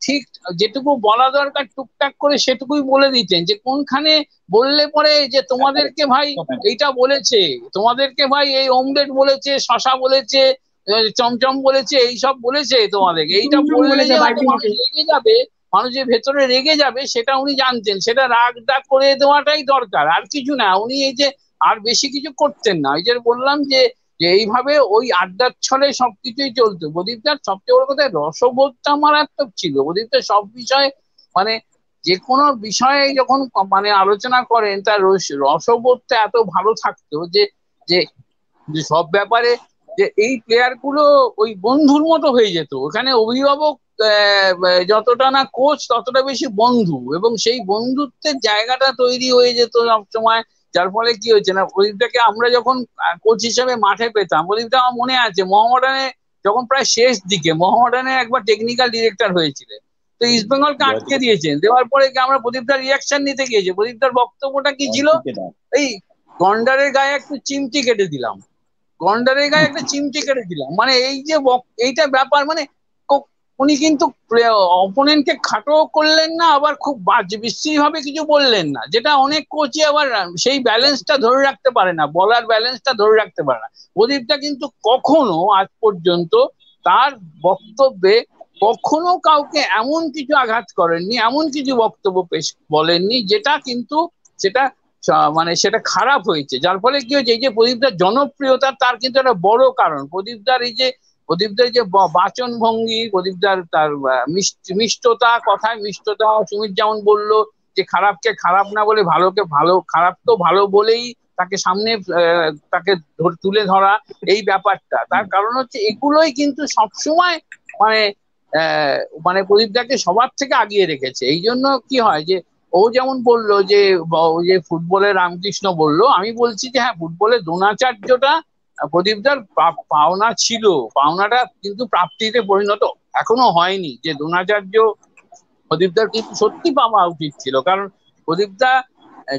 ঠিক যেটুকু বলা দরকার টুকটাক করে সেটুকুই বলে দিতেন যে কোনখানে বললে পরে যে তোমাদেরকে ভাই এইটা বলেছে তোমাদেরকে ভাই এই অমলেট বলেছে শশা বলেছে চমচম বলেছে এইসব বলেছে তোমাদেরকে এইটা বললে লেগে যাবে মানুষের ভেতরে রেগে যাবে সেটা উনি জানতেন। সেটা রাগ ডাক করে দেওয়াটাই দরকার আর কিছু না। উনি এই যে আর বেশি কিছু করতেন না। ওই যে বললাম যে যে এইভাবে ওই আড্ডার ছলে সবকিছুই চলতো। প্রদীপদার সবচেয়ে বড় কথা রসবোধটা মারাত্মক ছিল। প্রদীপদার সব বিষয়ে মানে যে কোনো বিষয়ে যখন মানে আলোচনা করেন, তার রসবোধটা এত ভালো থাকতো যে যে সব ব্যাপারে যে এই প্লেয়ারগুলো ওই বন্ধুর মতো হয়ে যেত। ওখানে অভিভাবক যতটা না কোচ ততটা বেশি বন্ধু এবং সেই বন্ধুত্বের জায়গাটা তৈরি হয়ে যেত সবসময়। যার ফলে কি হয়েছে না প্রদীপটাকে আমরা যখন কোচ হিসেবে মাঠে পেতাম প্রদীপটা আমার মনে আছে মোহামডানে যখন প্রায় শেষ দিকে মোহামডানে একবার টেকনিক্যাল ডিরেক্টর হয়েছিলেন। তো ইস্ট বেঙ্গলকে আটকে দিয়েছেন। দেওয়ার পরে আমরা প্রদীপদার রিয়াকশন নিতে গিয়েছি। প্রদীপদার বক্তব্যটা কি ছিল? এই গন্ডারের গায়ে একটু চিমটি কেটে দিলাম। গন্ডারের গায়ে একটা চিমটি কেটে দিলাম। মানে এই যে এইটা ব্যাপার মানে উনি কিন্তু অপোনেন্টকে খাটো করলেন না, আবার খুব বিশ্রী ভাবে কিছু বললেন না। যেটা অনেক কোচই আবার সেই ব্যালেন্সটা ধরে রাখতে পারে না বলার ব্যালেন্সটা ধরে রাখতে পারে না। প্রদীপটা কিন্তু কখনো আজ পর্যন্ত তার বক্তব্যে কখনো কাউকে এমন কিছু আঘাত করেননি, এমন কিছু বক্তব্য পেশ বলেননি, যেটা কিন্তু সেটা মানে সেটা খারাপ হয়েছে। যার ফলে কি হয়েছে, এই যে প্রদীপদার জনপ্রিয়তা, তার কিন্তু একটা বড় কারণ। প্রদীপদার এই যে প্রদীপদার যে বাচন ভঙ্গি, প্রদীপদার তার মিষ্টতা, কথায় মিষ্টতা, সুমিত যেমন বলল যে খারাপকে খারাপ না বলে ভালোকে ভালো, খারাপ তো ভালো বলেই তাকে সামনে তাকে তুলে ধরা, এই ব্যাপারটা। তার কারণ হচ্ছে এগুলোই কিন্তু সবসময় মানে মানে প্রদীপদাকে সবার থেকে আগিয়ে রেখেছে। এই জন্য কি হয় যে, ও যেমন বলল যে যে ফুটবলে রামকৃষ্ণ বলল, আমি বলছি যে হ্যাঁ ফুটবলের দ্রোণাচার্যটা প্রদীপদার পাওনা ছিল, পাওনাটা কিন্তু প্রাপ্তিতে পরিণত। এখনও হয়নি যে দ্রোণাচার্য প্রদীপদার কিন্তু সত্যি পাওয়া উচিত ছিল। কারণ প্রদীপদা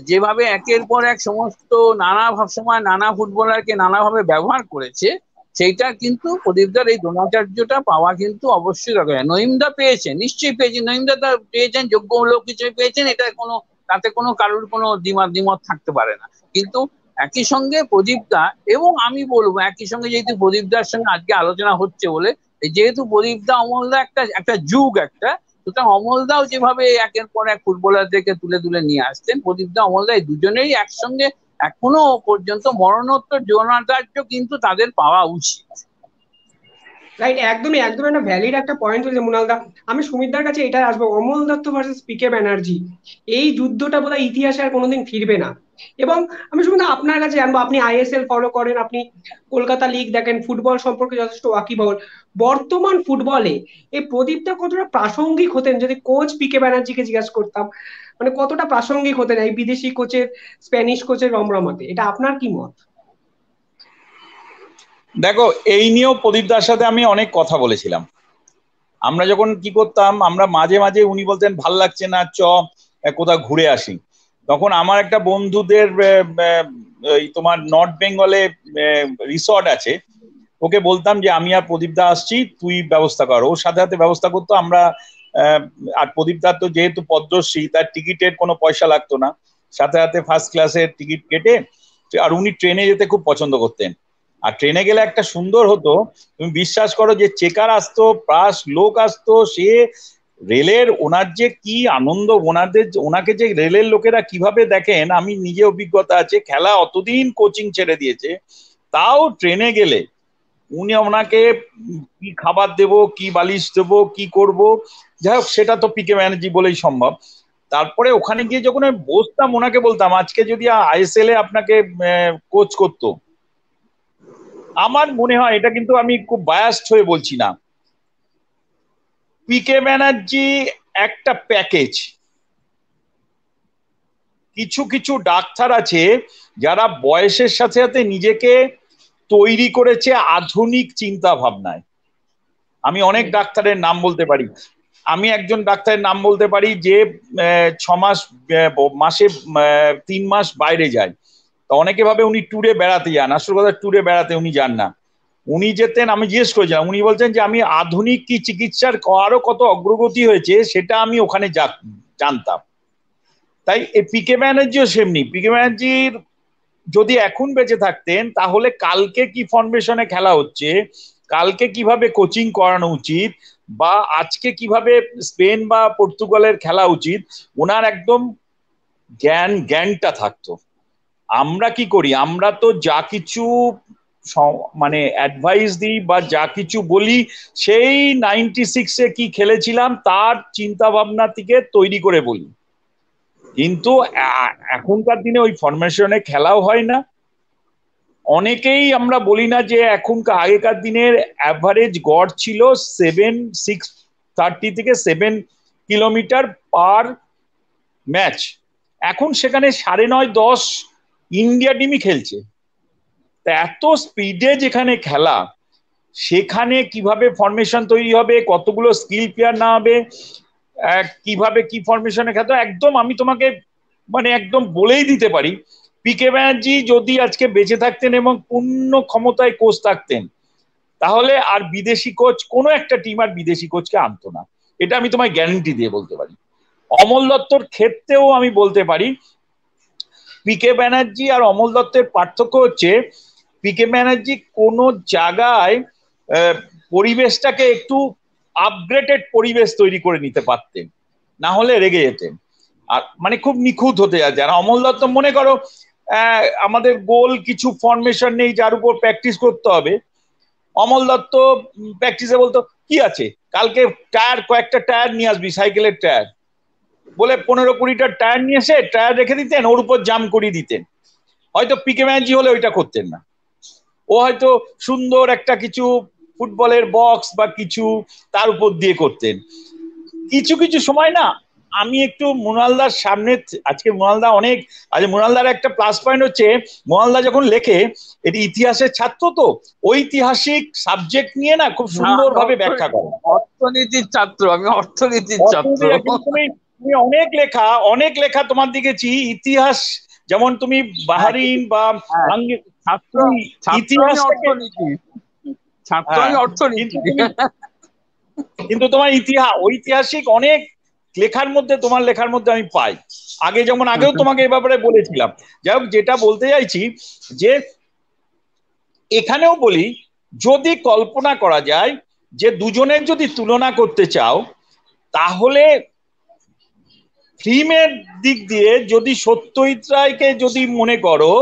যেভাবে একের পর এক সমস্ত নানা ভাব সময় নানা ফুটবলারকে নানাভাবে ব্যবহার করেছে, সেইটা কিন্তু প্রদীপদার এই দ্রোণাচার্যটা পাওয়া কিন্তু অবশ্যই দরকার। নইমদা পেয়েছেন নিশ্চয়ই পেয়েছেন নইমদা তা পেয়েছেন যোগ্য লোক হিসেবে পেয়েছেন, এটা কোনো তাতে কোনো কারোর কোনো দ্বিমত দ্বিমত থাকতে পারে না। কিন্তু একই সঙ্গে প্রদীপদা এবং আমি বলব একই সঙ্গে যেহেতু প্রদীপ দার সঙ্গে আজকে আলোচনা হচ্ছে বলে যেহেতু প্রদীপ দা অমল দা একটা একটা যুগ একটা, সুতরাং অমলদাও যেভাবে একের পর এক ফুটবলারদেরকে তুলে তুলে নিয়ে আসতেন প্রদীপদা অমলদা এই দুজনেই একসঙ্গে এখনও পর্যন্ত মরণোত্তর যৌনাচার্য কিন্তু তাদের পাওয়া উচিত। রাইট একদমই একদমই একটা ভ্যালিড একটা পয়েন্ট হয়েছে মুনালদা আমি সুমিতদার কাছে এটা আসব, অমল দত্ত ভার্সেস পিকে ব্যানার্জি এই যুদ্ধটা বোধহয় ইতিহাসে আর কোনোদিন ফিরবে না। এবং আমি শুধু আপনার কাছে জানব, আপনি আইএসএল ফলো করেন, আপনি কলকাতা লিগ দেখেন ফুটবল সম্পর্কে যথেষ্ট ওয়াকিবহল। বর্তমান ফুটবলে এই প্রদীপটা কতটা প্রাসঙ্গিক হতেন? যদি কোচ পিকে ব্যানার্জিকে জিজ্ঞাসা করতাম মানে কতটা প্রাসঙ্গিক হতেন এই বিদেশি কোচের স্প্যানিশ কোচের রমরমাতে? এটা আপনার কি মত? দেখো, এই নিয়েও প্রদীপ দার সাথে আমি অনেক কথা বলেছিলাম। আমরা যখন কি করতাম, আমরা মাঝে মাঝে উনি বলতেন, ভালো লাগছে না, চ কোথাও ঘুরে আসি। তখন আমার একটা বন্ধুদের তোমার নর্থ বেঙ্গলে রিসর্ট আছে। ওকে বলতাম যে, আমি আর প্রদীপ দা আসছি, তুই ব্যবস্থা কর। ওর সাথে সাথে ব্যবস্থা করতো, আমরা আর প্রদীপ দার তো যেহেতু পদ্মশ্রী, তার টিকিটের কোনো পয়সা লাগতো না। সাথে সাথে ফার্স্ট ক্লাসের টিকিট কেটে, আর উনি ট্রেনে যেতে খুব পছন্দ করতেন। আর ট্রেনে গেলে একটা সুন্দর হতো, তুমি বিশ্বাস করো যে চেকার আসতো প্লাস লোক আসতো, সে রেলের ওনার যে কি আনন্দ, ওনাদের ওনাকে যে রেলের লোকেরা কীভাবে দেখেন, আমি নিজে অভিজ্ঞতা আছে, খেলা অতদিন কোচিং ছেড়ে দিয়েছে, তাও ট্রেনে গেলে উনি ওনাকে কি খাবার দেব, কি বালিশ দেব, কি করব, যাই হোক, সেটা তো পিকে ব্যানার্জি বলেই সম্ভব। তারপরে ওখানে গিয়ে যখন আমি বসতাম, ওনাকে বলতাম, আজকে যদি আইএসএল এ আপনাকে কোচ করতো আমার মনে হয় এটা কিন্তু আমি খুব বায়াস্ট হয়ে বলছি না। পিকে ব্যানার্জি একটা প্যাকেজ কিছু কিছু ডাক্তার আছে যারা বয়সের সাথে সাথে নিজেকে তৈরি করেছে আধুনিক চিন্তা ভাবনায় আমি অনেক ডাক্তারের নাম বলতে পারি। আমি একজন ডাক্তারের নাম বলতে পারি যে ছ মাস মাসে তিন মাস বাইরে যায়। অনেকে ভাবে উনি ট্যুরে বেড়াতে যান। আসল কথা ট্যুরে বেড়াতে উনি যান না। উনি যেতেন, আমি জিজ্ঞেস করেছিলাম, উনি বলছেন যে, আমি আধুনিক কি চিকিৎসার আরও কত অগ্রগতি হয়েছে সেটা আমি ওখানে জানতাম। তাই এই পিকে ব্যানার্জিও সেমনি। পিকে ব্যানার্জির যদি এখন বেঁচে থাকতেন, তাহলে কালকে কি ফর্মেশনে খেলা হচ্ছে, কালকে কীভাবে কোচিং করানো উচিত, বা আজকে কীভাবে স্পেন বা পর্তুগালের খেলা উচিত, ওনার একদম জ্ঞান জ্ঞানটা থাকতো। আমরা কি করি? আমরা তো যা কিছু মানে অ্যাডভাইস দিই বা যা কিছু বলি, সেই নাইনটি সিক্সে কি খেলেছিলাম তার চিন্তা ভাবনা থেকে তৈরি করে বলি। কিন্তু এখনকার দিনে ওই ফরমেশনে খেলাও হয় না। অনেকেই আমরা বলি না যে এখনকার, আগেকার দিনের অ্যাভারেজ গড় ছিল সেভেন সিক্স থার্টি থেকে সেভেন কিলোমিটার পার ম্যাচ এখন সেখানে সাড়ে নয়, দশ ইন্ডিয়া টিমই খেলছে। এত স্পিডে যেখানে খেলা, সেখানে কীভাবে ফরমেশন তৈরি হবে, কতগুলো স্কিল প্লেয়ার না হবে কীভাবে কি ফরমেশনে খেতে একদম আমি তোমাকে মানে একদম বলেই দিতে পারি পিকে ব্যানার্জি যদি আজকে বেঁচে থাকতেন এবং পূর্ণ ক্ষমতায় কোচ থাকতেন, তাহলে আর বিদেশি কোচ কোনো একটা টিম আর বিদেশি কোচকে আনতো না। এটা আমি তোমায় গ্যারান্টি দিয়ে বলতে পারি। অমল দত্তর ক্ষেত্রেও আমি বলতে পারি পিকে ব্যানার্জি আর অমল দত্তের পার্থক্য হচ্ছে পিকে ব্যানার্জি কোনো জায়গায় পরিবেশটাকে একটু আপগ্রেডেড পরিবেশ তৈরি করে নিতে পারতেন, না হলে রেগে যেতেন। আর মানে খুব নিখুঁত হতে যাচ্ছে। আর অমল দত্ত, মনে করো আমাদের গোল কিছু ফরমেশন নেই, যার উপর প্র্যাকটিস করতে হবে। অমল দত্ত প্র্যাকটিসে বলতো, কি আছে? কালকে টায়ার কয়েকটা টায়ার নিয়ে আসবি সাইকেলের টায়ার বলে পনেরো কুড়িটা টায়ার নিয়ে এসে টায়ার রেখে দিতেন ওর উপর জাম করিয়ে দিতেন। হয়তো পিকে ম্যাজি হলে ওইটা করতেন না। ও হয়তো সুন্দর একটা কিছু ফুটবলের বক্স বা কিছু তার উপর দিয়ে করতেন। কিছু কিছু সময় না আমি একটু মোনালদার সামনে আজকে মোনালদা অনেক আজ মোনালদার একটা প্লাস পয়েন্ট হচ্ছে মোনালদা যখন লেখে এটি ইতিহাসের ছাত্র তো ঐতিহাসিক সাবজেক্ট নিয়ে না খুব সুন্দর ভাবে ব্যাখ্যা করে। অর্থনীতির ছাত্র আমি অর্থনীতির ছাত্র। তুমি অনেক লেখা অনেক লেখা তোমার দিকেছি ইতিহাস যেমন তুমি বাহারিন বা ইতিহাস কিন্তু তোমার ইতিহাস ঐতিহাসিক অনেক লেখার মধ্যে তোমার লেখার মধ্যে আমি পাই। আগে যেমন আগেও তোমাকে এ ব্যাপারে বলেছিলাম। যাই হোক যেটা বলতে চাইছি যে এখানেও বলি যদি কল্পনা করা যায় যে দুজনের যদি তুলনা করতে চাও তাহলে ফিল্মের দিক দিয়ে যদি সত্যজিৎ রায়কে যদি মনে করো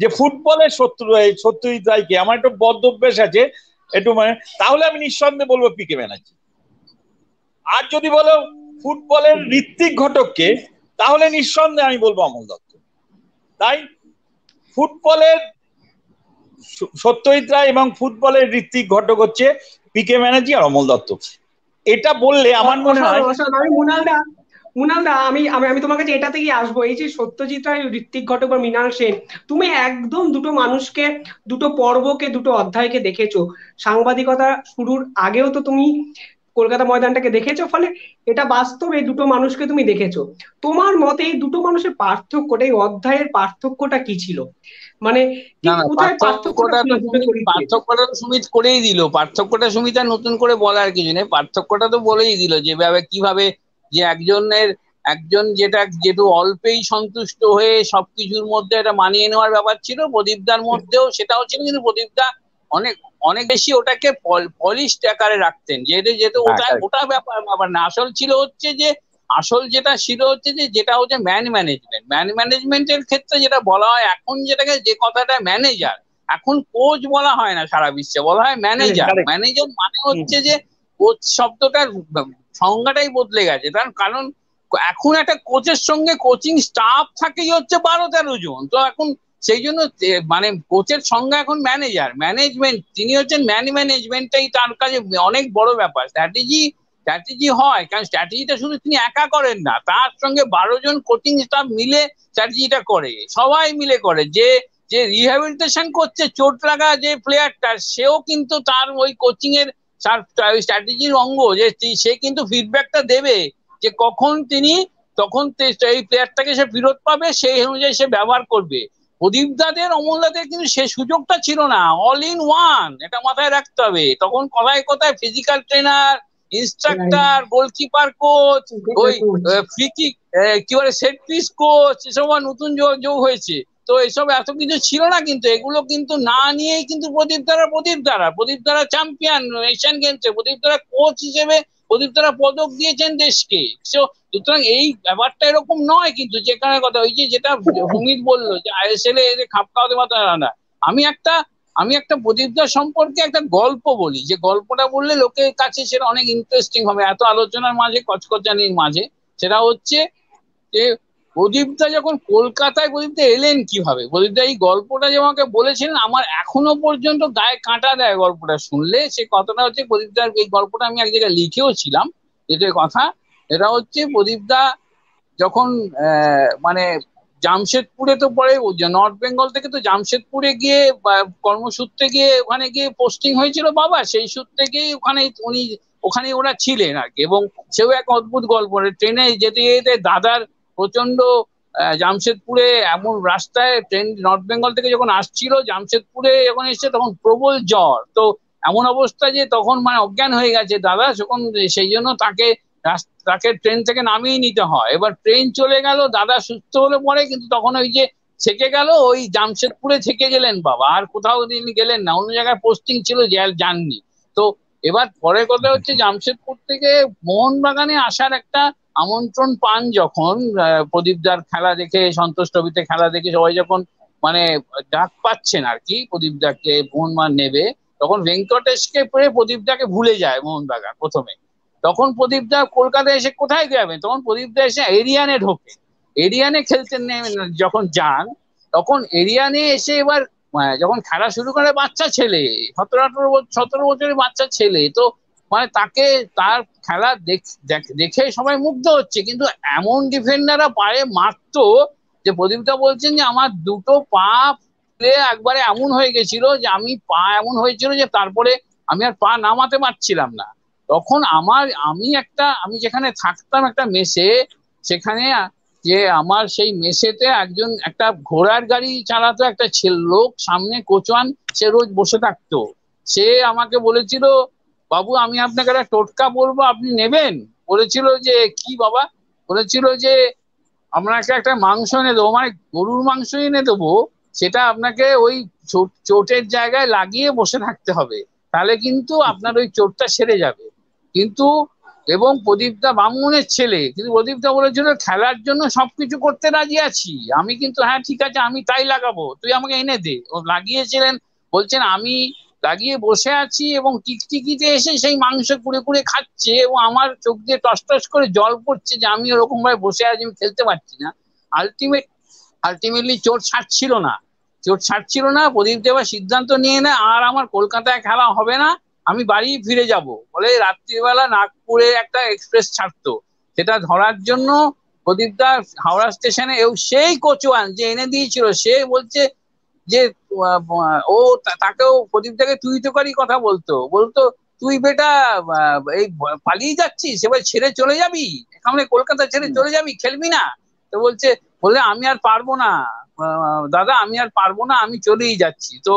যে ফুটবলের সত্য সত্যজিৎ রায়কে, আমার একটু বদ্ধ অভ্যেস আছে, একটু মানে তাহলে আমি নিঃসন্দেহে বলব পিকে ব্যানার্জি। আর যদি বলো ফুটবলের ঋত্বিক ঘটককে, তাহলে নিঃসন্দেহে আমি বলব অমল দত্ত। তাই ফুটবলের সত্যজিৎ রায় এবং ফুটবলের ঋত্বিক ঘটক হচ্ছে পিকে ব্যানার্জি আর অমল দত্ত। এটা বললে আমার মনে হয় মুনালদা মুনালদা আমি আমি আমি তোমার কাছে এটা থেকেই আসব। এই যে সত্যজিৎ রায় ঋত্বিক ঘটক বা মৃণাল সেন তুমি একদম দুটো মানুষকে দুটো পর্বকে দুটো অধ্যায়কে দেখেছ। সাংবাদিকতা শুরুর আগেও তো তুমি কলকাতা ময়দানটাকে দেখেছ ফলে এটা বাস্তবে দুটো মানুষকে তুমি দেখেছ। তোমার মতে এই দুটো মানুষের পার্থক্যটা এই অধ্যায়ের পার্থক্যটা কি ছিল? মানে পার্থক্যটা সুমিত করেই দিল। পার্থক্যটা সুমিত আর নতুন করে বলার কিছু নেই। পার্থক্যটা তো বলেই দিল যেভাবে কীভাবে যে একজনের একজন যেটা যেহেতু অল্পেই সন্তুষ্ট হয়ে সবকিছুর মধ্যে এটা মানিয়ে নেওয়ার ব্যাপার ছিল প্রদীপদার মধ্যেও সেটাও ছিল কিন্তু প্রদীপদা অনেক অনেক বেশি ওটাকে পলিশ আকারে রাখতেন। যেহেতু যেহেতু ওটা ওটা ব্যাপার ব্যাপার না। আসল ছিল হচ্ছে যে আসল যেটা ছিল হচ্ছে যে যেটা হচ্ছে ম্যান ম্যানেজমেন্ট ম্যান ম্যানেজমেন্টের ক্ষেত্রে যেটা বলা হয় এখন যেটাকে যে কথাটা ম্যানেজার এখন কোচ বলা হয় না সারা বিশ্বে। বলা হয় ম্যানেজার ম্যানেজার মানে হচ্ছে যে কোচ শব্দটার সংজ্ঞাটাই বদলে গেছে। তার কারণ এখন একটা কোচের সঙ্গে কোচিং স্টাফ থাকেই হচ্ছে বারো তেরো জন। তো এখন সেই জন্য মানে কোচের সঙ্গে এখন ম্যানেজার ম্যানেজমেন্ট তিনি হচ্ছেন ম্যান ম্যানেজমেন্টটাই তার কাছে অনেক বড় ব্যাপার। স্ট্র্যাটেজি স্ট্র্যাটেজি হয়, কারণ স্ট্র্যাটেজিটা শুধু তিনি একা করেন না, তার সঙ্গে বারো জন কোচিং স্টাফ মিলে স্ট্র্যাটেজিটা করে। সবাই মিলে করে। যে যে রিহ্যাবিলিটেশন করছে, চোট লাগা যে প্লেয়ারটা সেও কিন্তু তার ওই কোচিং এর স্ট্র্যাটেজির অঙ্গ যে সে কিন্তু ফিডব্যাকটা দেবে যে কখন তিনি তখন এই প্লেয়ারটাকে সে ফেরত পাবে সেই অনুযায়ী সে ব্যবহার করবে। প্রদীপদাদের অমলদাদের কিন্তু সে সুযোগটা ছিল না। অল ইন ওয়ান এটা মাথায় রাখতে হবে। তখন কথায় কথায় physical trainer instructor goalkeeper coach ওই ফ্রি কিক কি বলে সেট পিস কোচ এসব নতুন যোগ হয়েছে। তো এসব এত কিছু ছিল না কিন্তু, এগুলো কিন্তু না নিয়েই কিন্তু প্রদীপ দ্বারা প্রদীপ দ্বারা প্রদীপ দ্বারা চ্যাম্পিয়ন এশিয়ান গেমসে প্রদীপ দ্বারা কোচ হিসেবে প্রদীপ দ্বারা পদক দিয়েছেন দেশকে। সুতরাং এই ব্যাপারটা এরকম নয় কিন্তু যেখানে কথা ওই যে যেটা হুমিত বলল যে আইএসএল এ খাপ খাওয়াতে পারতো না আমি একটা আমি একটা প্রদীপ প্রদীপদার সম্পর্কে একটা গল্প বলি, যে গল্পটা বললে লোকের কাছে সেটা অনেক ইন্টারেস্টিং হবে। এত আলোচনার মাঝে, কচকচানির মাঝে, সেটা হচ্ছে যে প্রদীপদা যখন কলকাতায়, প্রদীপদা এলেন কীভাবে? প্রদীপদা এই গল্পটা যে আমাকে বলেছিলেন, আমার এখনও পর্যন্ত গায়ে কাঁটা দেয় গল্পটা শুনলে। সে কথাটা হচ্ছে প্রদীপদার, এই গল্পটা আমি এক জায়গায় লিখেও ছিলাম এটার কথা। এটা হচ্ছে প্রদীপদা যখন মানে জামশেদপুরে তো পরে নর্থ বেঙ্গল থেকে তো জামশেদপুরে গিয়ে কর্মসূত্রে গিয়ে ওখানে গিয়ে পোস্টিং হয়েছিল বাবা। সেই সূত্রে গিয়ে ওখানে উনি, ওখানে ওরা ছিলেন আর কি। এবং সেও এক অদ্ভুত গল্প। ট্রেনে যেতে যেতে দাদার প্রচণ্ড জামশেদপুরে এমন রাস্তায় ট্রেন নর্থ বেঙ্গল থেকে যখন আসছিল, জামশেদপুরে যখন এসছে তখন প্রবল জ্বর। তো এমন অবস্থা যে তখন মানে অজ্ঞান হয়ে গেছে দাদা যখন সেই জন্য তাকে তাকে ট্রেন থেকে নামিয়ে নিতে হয়। এবার ট্রেন চলে গেল, দাদা সুস্থ হলে পরে কিন্তু তখন ওই যে থেকে গেল, ওই জামশেদপুরে থেকে গেলেন বাবা। আর কোথাও তিনি গেলেন না, অন্য জায়গায় পোস্টিং ছিল যাননি। তো এবার পরের কথা হচ্ছে, জামশেদপুর থেকে মোহনবাগানে আসার একটা আমন্ত্রণ পান যখন প্রদীপদার খেলা দেখে, সন্তোষ টবিতে খেলা দেখে সবাই যখন মানে ডাক পাচ্ছেন আর কি প্রদীপদাকে মোহনবাগান নেবে, তখন ভেঙ্কটেশকে পরে প্রদীপদাকে ভুলে যায় মোহনবাগান প্রথমে। তখন প্রদীপদা কলকাতায় এসে কোথায় যাবে তখন প্রদীপদা এসে এরিয়ানে ঢোকে। এরিয়ানে খেলতে যখন যান, তখন এরিয়ানে এসে এবার যখন খেলা শুরু করে বাচ্চা ছেলে, সতেরো আঠারো সতেরো বছরের বাচ্চা ছেলে, তো মানে তাকে তার খেলা দেখে সবাই মুগ্ধ হচ্ছে, কিন্তু এমন ডিফেন্ডাররা পারে মারতো যে প্রদীপদা বলছেন যে আমার দুটো পা একবারে এমন হয়ে গেছিল যে আমি পা এমন হয়েছিল যে তারপরে আমি আর পা নামাতে পারছিলাম না। তখন আমার, আমি একটা, আমি যেখানে থাকতাম একটা মেসে, সেখানে যে আমার সেই মেসেতে একজন, একটা ঘোড়ার গাড়ি চালাতো একটা ছেলে, লোক সামনে কোচওয়ান সে রোজ বসে থাকতো। সে আমাকে বলেছিল বাবু, আমি আপনাকে একটা টোটকা বলব, আপনি নেবেন? বলেছিল যে, কি বাবা? বলেছিল যে, আপনাকে একটা মাংস এনে দেবো। মানে গরুর মাংস এনে দেবো, সেটা আপনাকে ওই চোটের জায়গায় লাগিয়ে বসে থাকতে হবে। তাহলে কিন্তু আপনার ওই চোটটা সেরে যাবে। কিন্তু, এবং প্রদীপদা বামুনের ছেলে, কিন্তু প্রদীপদা বলেছিল, খেলার জন্য সবকিছু করতে রাজি আছি। আমি কিন্তু হ্যাঁ ঠিক আছে, আমি তাই লাগাবো। তুই আমাকে এনে দে। ও লাগিয়েছিলেন, বলছেন, আমি লাগিয়ে বসে আছি এবং টিকটিকিতে এসে সেই মাংস কুড়ে কুড়ে খাচ্ছে এবং আমার চোখ দিয়ে টস টস করে জল পড়ছে যে আমি ওরকম ভাবে বসে আছি, আমি খেলতে পারছি না। আলটিমেট আলটিমেটলি চোট ছাড়ছিল না। চোট ছাড়ছিল না, প্রদীপ দেবা সিদ্ধান্ত নিয়ে না, আর আমার কলকাতায় খেলা হবে না, আমি বাড়ি ফিরে যাব। বলে রাত্রিবেলা নাগপুরে একটা এক্সপ্রেস ছাড়তো। সেটা ধরার জন্য প্রদীপদা হাওড়া স্টেশনে এবং সেই কোচওয়ান যে এনে দিয়েছিল, সে বলছে যে ও তাকেও প্রদীপদাকে তুই তো করি কথা বলতো। বলতো তুই বেটা এই পালিয়ে যাচ্ছিস এবার ছেড়ে চলে যাবি? এখানে কলকাতা ছেড়ে চলে যাবি? খেলবি না? তো বলছে বলে আমি আর পারব না। দাদা আমি আর পারব না আমি চলেই যাচ্ছি। তো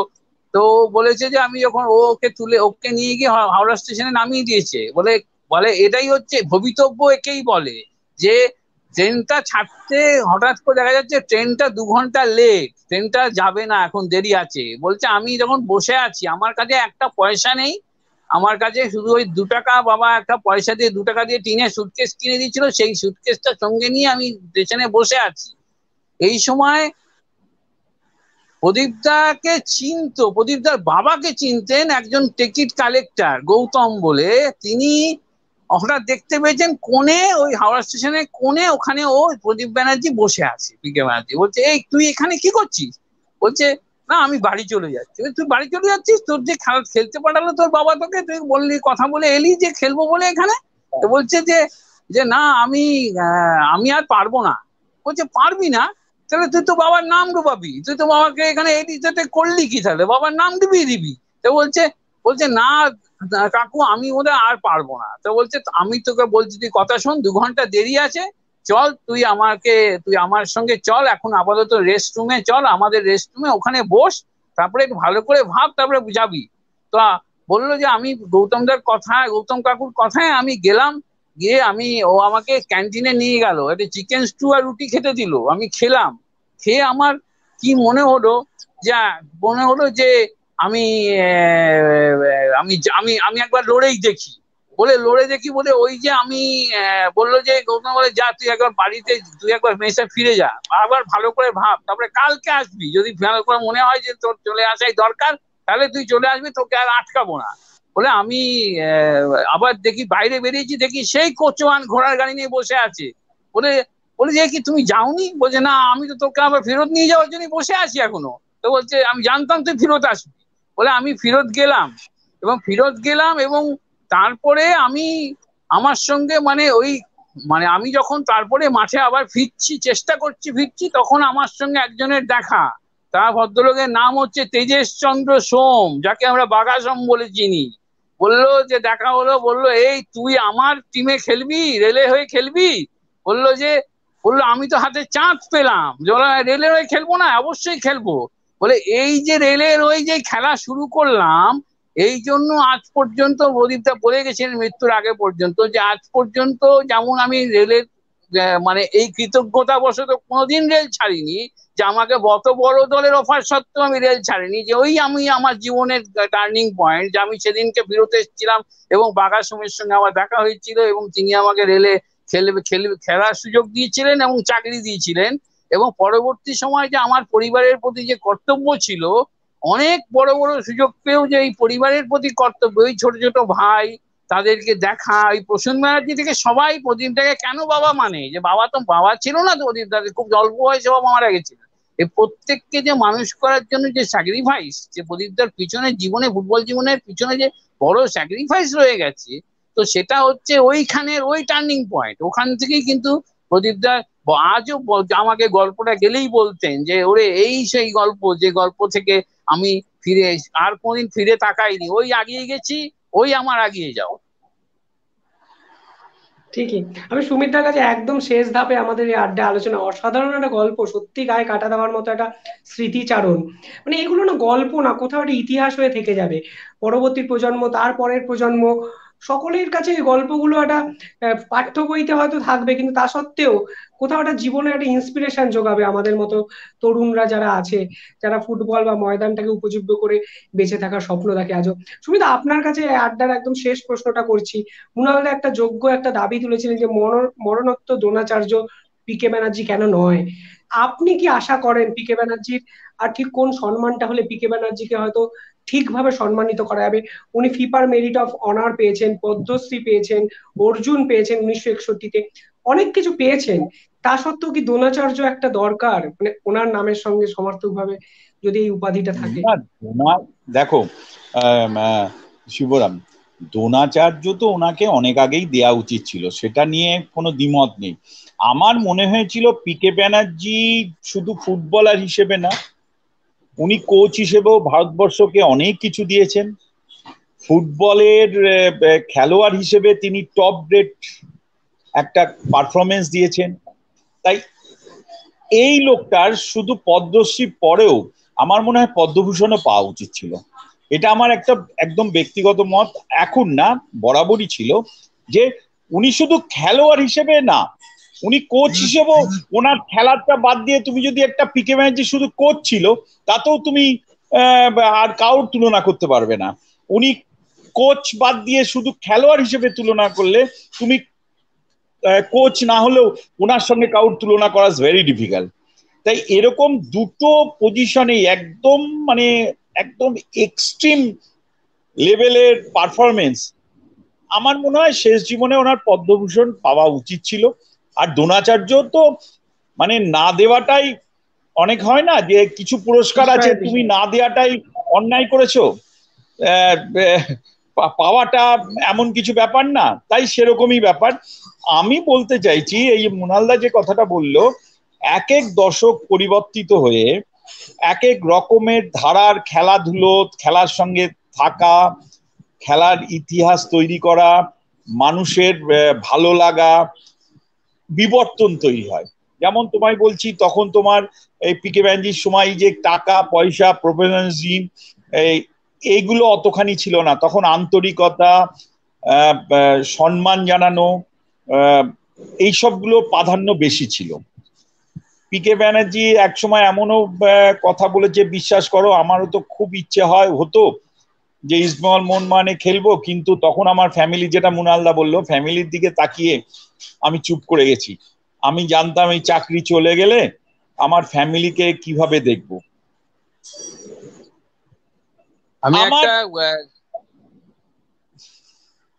তো বলেছে যে আমি যখন ও ওকে তুলে ওকে নিয়ে গিয়ে হাওড়া স্টেশনে নামিয়ে দিয়েছে। বলে বলে এটাই হচ্ছে ভবিতব্য একেই বলে যে ট্রেনটা ছাড়তে হঠাৎ করে দেখা যাচ্ছে ট্রেনটা দু ঘণ্টা লেট ট্রেনটা যাবে না, এখন দেরি আছে। বলছে, আমি যখন বসে আছি, আমার কাছে একটা পয়সা নেই। আমার কাছে শুধু ওই দু টাকা, বাবা, একটা পয়সা দিয়ে দু টাকা দিয়ে টিনের সুটকেস কিনে দিয়েছিল, সেই সুটকেসটা সঙ্গে নিয়ে আমি স্টেশনে বসে আছি। এই সময় প্রদীপদাকে চিনত, প্রদীপদার বাবাকে চিনতেন একজন টিকিট কালেক্টর গৌতম বলে। তিনি হঠাৎ দেখতে পেয়েছেন কোনে ওই হাওড়া স্টেশনে কোনে ওখানে ও প্রদীপ ব্যানার্জি বসে আছে পিকে ব্যানার্জি। বলছে, এই, তুই এখানে কি করছিস? বলছে, না, আমি বাড়ি চলে যাচ্ছি। তুই বাড়ি চলে যাচ্ছিস? তোর যে খেলা, খেলতে পাঠালো তোর বাবা তোকে? তুই বললি, কথা বলে এলি যে খেলব বলে এখানে? তো বলছে যে যে না, আমি আমি আর পারব না। বলছে, পারবি না? তাহলে তুই তো বাবার নাম ডুবাবি তুই তো বাবাকে এখানে এডিটাতে করলি কি তাহলে? বাবার নাম ডুবিয়ে দিবি। তো বলছে বলছে, না কাকু, আমি ওদের আর পারব না। তো বলছে, আমি তোকে বলছি, তুই কথা শোন, দু ঘণ্টা দেরি আছে, চল, তুই আমাকে, তুই আমার সঙ্গে চল, এখন আপাতত রেস্ট রুমে চল, আমাদের রেস্ট রুমে ওখানে বস, তারপরে ভালো করে ভাব, তারপরে যাবি। তো বলল যে, আমি গৌতমদার কথা, গৌতম কাকুর কথায় আমি গেলাম, গিয়ে আমি, ও আমাকে ক্যান্টিনে নিয়ে গেল। একটা চিকেন স্টু আর রুটি খেতে দিল, আমি খেলাম। খেয়ে আমার কি মনে হলো? যা, মনে হলো যে আমি আমি আমি আমি একবার লড়েই দেখি। বলে লড়ে দেখি বলে ওই যে আমি বলল যে, গৌতম বলে, যা, তুই একবার বাড়িতে, তুই একবার মেসে ফিরে যা। আবার ভালো করে ভাব। তারপরে কালকে আসবি। যদি ভালো করে মনে হয় যে তোর চলে আসাই দরকার, তাহলে তুই চলে আসবি, তোকে আর আটকাবো না। বলে আমি আবার দেখি বাইরে বেরিয়েছি, দেখি সেই কোচওয়ান ঘোড়ার গাড়ি নিয়ে বসে আছে। বলে বলে যে, কি তুমি যাওনি? বলছে, না, আমি তো তোকে আবার ফেরত নিয়ে যাওয়ার জন্য বসে আছি এখনও। তো বলছে, আমি জানতাম তুই ফেরত আসবি। বলে আমি ফিরত গেলাম। এবং ফিরত গেলাম এবং তারপরে আমি আমার সঙ্গে মানে ওই মানে আমি যখন তারপরে মাঠে আবার ফিরছি, চেষ্টা করছি ফিরছি, তখন আমার সঙ্গে একজনের দেখা। তার ভদ্রলোকের নাম হচ্ছে তেজেশ চন্দ্র সোম, যাকে আমরা বাগাসম বলে চিনি। বলল যে, দেখা হলো, বলল, এই, তুই আমার টিমে খেলবি? রেলে হয়ে খেলবি? বলল যে, বলল, আমি তো হাতে চাঁদ পেলাম। রেলে হয়ে খেলব না, অবশ্যই খেলব। বলে, এই যে রেলের ওই যে খেলা শুরু করলাম, এই জন্য আজ পর্যন্ত প্রদীপদা বলে গেছিলেন মৃত্যুর আগে পর্যন্ত। যে আজ পর্যন্ত যেমন আমি রেলের মানে এই কৃতজ্ঞতা বশত কোনোদিন রেল ছাড়িনি, যে আমাকে বত বড় দলের অফার সত্ত্বেও আমি রেল ছাড়িনি, যে ওই আমি আমার জীবনের টার্নিং পয়েন্ট যে আমি সেদিনকে ফিরত এসেছিলাম এবং বাঘা সময়ের সঙ্গে আমার দেখা হয়েছিল এবং তিনি আমাকে রেলে খেলবে খেলবে, খেলার সুযোগ দিয়েছিলেন এবং চাকরি দিয়েছিলেন। এবং পরবর্তী সময় যে আমার পরিবারের প্রতি যে কর্তব্য ছিল, অনেক বড় বড় সুযোগ পেয়েও যে এই পরিবারের প্রতি কর্তব্য ওই ছোট ছোট ভাই তাদেরকে দেখা ওই প্রসূন ব্যানার্জি থেকে সবাই প্রদীপটাকে কেন বাবা মানে? যে বাবা তো, বাবা ছিল না তো প্রদীপ দাকে খুব অল্প বয়সে বাবা মারা গেছিল। এই প্রত্যেককে যে মানুষ করার জন্য যে স্যাক্রিফাইস যে প্রদীপদার পিছনে জীবনে, ফুটবল জীবনের পিছনে যে বড় স্যাক্রিফাইস রয়ে গেছে, তো সেটা হচ্ছে ওইখানের ওই টার্নিং পয়েন্ট ওখান থেকেই কিন্তু প্রদীপদা আজও আমাকে গল্পটা গেলেই বলতেন যে, ওরে, এই সেই গল্প, যে গল্প থেকে আমি ফিরে আর কোনদিন ফিরে তাকাইনি। ওই আগিয়ে গেছি, ওই আমার আগিয়ে যাও ঠিকই। আমি সুমিত্রার কাছে একদম শেষ ধাপে আমাদের এই আড্ডা আলোচনা, অসাধারণ একটা গল্প, সত্যি গায়ে কাটা দেওয়ার মতো একটা স্মৃতিচারণ। মানে এগুলো না গল্প না, কোথাও একটা ইতিহাস হয়ে থেকে যাবে। পরবর্তী প্রজন্ম, তার পরের প্রজন্ম, সকলের কাছে এই গল্পগুলো একটা পাঠ্য বইতে হয়তো থাকবে, কিন্তু তা সত্ত্বেও কোথাও একটা জীবনে একটা ইন্সপিরেশন যোগাবে আমাদের মতো তরুণরা যারা আছে, যারা ফুটবল বা ময়দানটাকে উপযোগ্য করে বেঁচে থাকার স্বপ্ন দেখে। আজও সুমিতা, আপনার কাছে আড্ডার একদম শেষ প্রশ্নটা করছি। মুনালদা একটা যোগ্য একটা দাবি তুলেছিলেন যে মরণোত্ত দ্রোণাচার্য পিকে ব্যানার্জি কেন নয়? আপনি কি আশা করেন পিকে ব্যানার্জির আর ঠিক কোন সম্মানটা হলে পিকে ব্যানার্জিকে হয়তো ঠিকভাবে সম্মানিত করা যাবে? উনি ফিফার মেরিট অফ অনার পেয়েছেন, পদ্মশ্রী পেয়েছেন, অর্জুন পেয়েছেন উনিশশো একষট্টিতে। অনেক কিছু পেয়েছেন। তা সত্ত্বেও কি দ্রোণাচার্য একটা দরকার? মানে ওনার নামের সঙ্গে সমার্থক ভাবে যদি এই উপাধিটা থাকে। দেখো শিবরাম, দ্রোণাচার্য তো ওনাকে অনেক আগেই দেয়া উচিত ছিল। সেটা নিয়ে কোনো দ্বিমত নেই। আমার মনে হয়েছিল পিকে ব্যানার্জি শুধু ফুটবলার হিসেবে না, উনি কোচ হিসেবেও ভারতবর্ষকে অনেক কিছু দিয়েছেন। ফুটবলের খেলোয়াড় হিসেবে তিনি টপ গ্রেড একটা পারফরমেন্স দিয়েছেন। তাই এই লোকটার শুধু পদ্মশ্রী পরেও আমার মনে হয় পদ্মভূষণও পাওয়া উচিত ছিল। এটা আমার একটা একদম ব্যক্তিগত মত, এখন না, বরাবরই ছিল যে উনি শুধু খেলোয়াড় হিসেবে না, উনি কোচ হিসেবেও ওনার খেলাটা বাদ দিয়ে তুমি যদি একটা পিকে ব্যানার্জি শুধু কোচ ছিল, তাতেও তুমি আর কাউর তুলনা করতে পারবে না। উনি কোচ বাদ দিয়ে শুধু খেলোয়াড় হিসেবে তুলনা করলে তুমি কোচ না হলেও ওনার সঙ্গে কাউর তুলনা করা ভেরি ডিফিকাল্ট তাই এরকম দুটো পজিশনে একদম মানে একদম এক্সট্রিম লেভেলের পারফরমেন্স আমার মনে হয় শেষ জীবনে ওনার পদ্মভূষণ পাওয়া উচিত ছিল। আর দ্রোণাচার্য তো মানে না দেওয়াটাই অনেক হয় না যে কিছু পুরস্কার আছে তুমি না দেওয়াটাই অন্যায় করেছ। পাওয়াটা এমন কিছু ব্যাপার না তাই সেরকমই ব্যাপার। আমি বলতে চাইছি, এই মুনালদা যে কথাটা বলল এক এক দশক পরিবর্তিত হয়ে এক এক রকমের ধারার খেলাধুলো, খেলার সঙ্গে থাকা, খেলার ইতিহাস তৈরি করা, মানুষের ভালো লাগা, বিবর্তন তৈরি হয়। যেমন তোমায় বলছি, তখন তোমার এই পিকে ব্যাঞ্জির সময় যে টাকা, পয়সা প্রফেশনালিজম এইগুলো অতখানি ছিল না। তখন আন্তরিকতা সম্মান জানানো এইসবগুলো প্রাধান্য বেশি ছিল। পিকে ব্যানার্জি একসময় এমনও কথা বলেছে বিশ্বাস করো আমারও তো খুব ইচ্ছে হয় হতো যে ইসমল মন মানে খেলব কিন্তু তখন আমার ফ্যামিলি যেটা মুনালদা বলল ফ্যামিলির দিকে তাকিয়ে আমি চুপ করে গেছি। আমি জানতাম এই চাকরি চলে গেলে আমার ফ্যামিলিকে কীভাবে দেখব? আমি একটা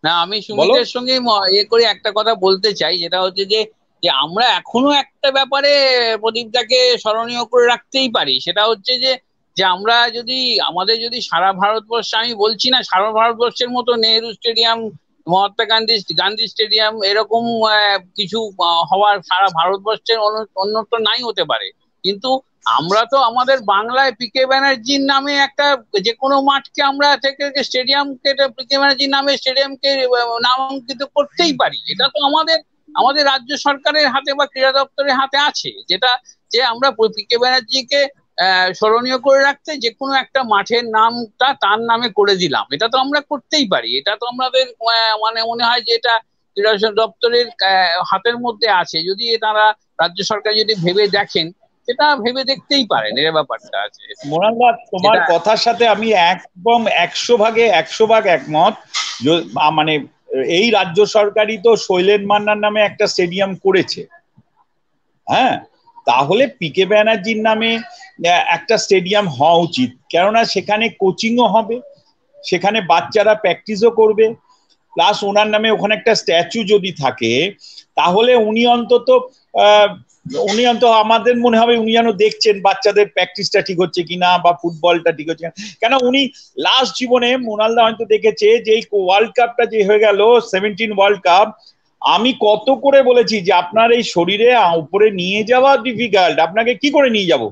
না আমি সুমিতের সঙ্গে এ করে একটা কথা বলতে চাই যেটা হচ্ছে যে যে আমরা এখনও একটা ব্যাপারে প্রদীপটাকে স্মরণীয় করে রাখতেই পারি। সেটা হচ্ছে যে যে আমরা যদি আমাদের যদি সারা ভারতবর্ষে আমি বলছি না সারা ভারতবর্ষের মতো নেহেরু স্টেডিয়াম মহাত্মা গান্ধী গান্ধী স্টেডিয়াম এরকম কিছু হওয়ার সারা ভারতবর্ষের অন্যত্র নাই হতে পারে। কিন্তু আমরা তো আমাদের বাংলায় পিকে ব্যানার্জির নামে একটা যে কোনো মাঠকে আমরা থেকে স্টেডিয়ামকে পিকে ব্যানার্জির নামে স্টেডিয়ামকে নামাঙ্কিত করতেই পারি। এটা তো আমাদের আমাদের রাজ্য সরকারের হাতে বা ক্রীড়া দপ্তরের হাতে আছে, যেটা যে আমরা পিকে ব্যানার্জিকে স্মরণীয় করে রাখতে যে কোনো একটা মাঠের নামটা তার নামে করে দিলাম। এটা তো আমরা করতেই পারি। এটা তো আমাদের মানে মনে হয় যে এটা ক্রীড়া দপ্তরের হাতের মধ্যে আছে। যদি তারা রাজ্য সরকার যদি ভেবে দেখেন সেটা ভেবে দেখতেই পারেন এর ব্যাপারটা আছে। মোনালদা তোমার কথার সাথে আমি একদম একশো ভাগে একশো ভাগ একমত। মানে এই রাজ্য সরকারই তো শৈলেন মান্নার নামে একটা স্টেডিয়াম করেছে। হ্যাঁ? তাহলে পিকে ব্যানার্জির নামে একটা স্টেডিয়াম হওয়া উচিত। কেননা সেখানে কোচিংও হবে সেখানে বাচ্চারা প্র্যাকটিসও করবে। প্লাস ওনার নামে ওখানে একটা স্ট্যাচু যদি থাকে তাহলে উনি অন্তত উনি অন্তত আমাদের মনে হবে উনি যেন দেখছেন বাচ্চাদের প্র্যাকটিসটা ঠিক হচ্ছে কিনা বা ফুটবলটা ঠিক হচ্ছে কেন। উনি লাস্ট জীবনে মোনালদা হয়তো দেখেছে যে এই ওয়ার্ল্ড কাপটা যে হয়ে গেল সেভেন্টিন ওয়ার্ল্ড কাপ আমি কত করে বলেছি যে আপনার এই শরীরে উপরে নিয়ে যাওয়া ডিফিকাল্ট আপনাকে কি করে নিয়ে যাব?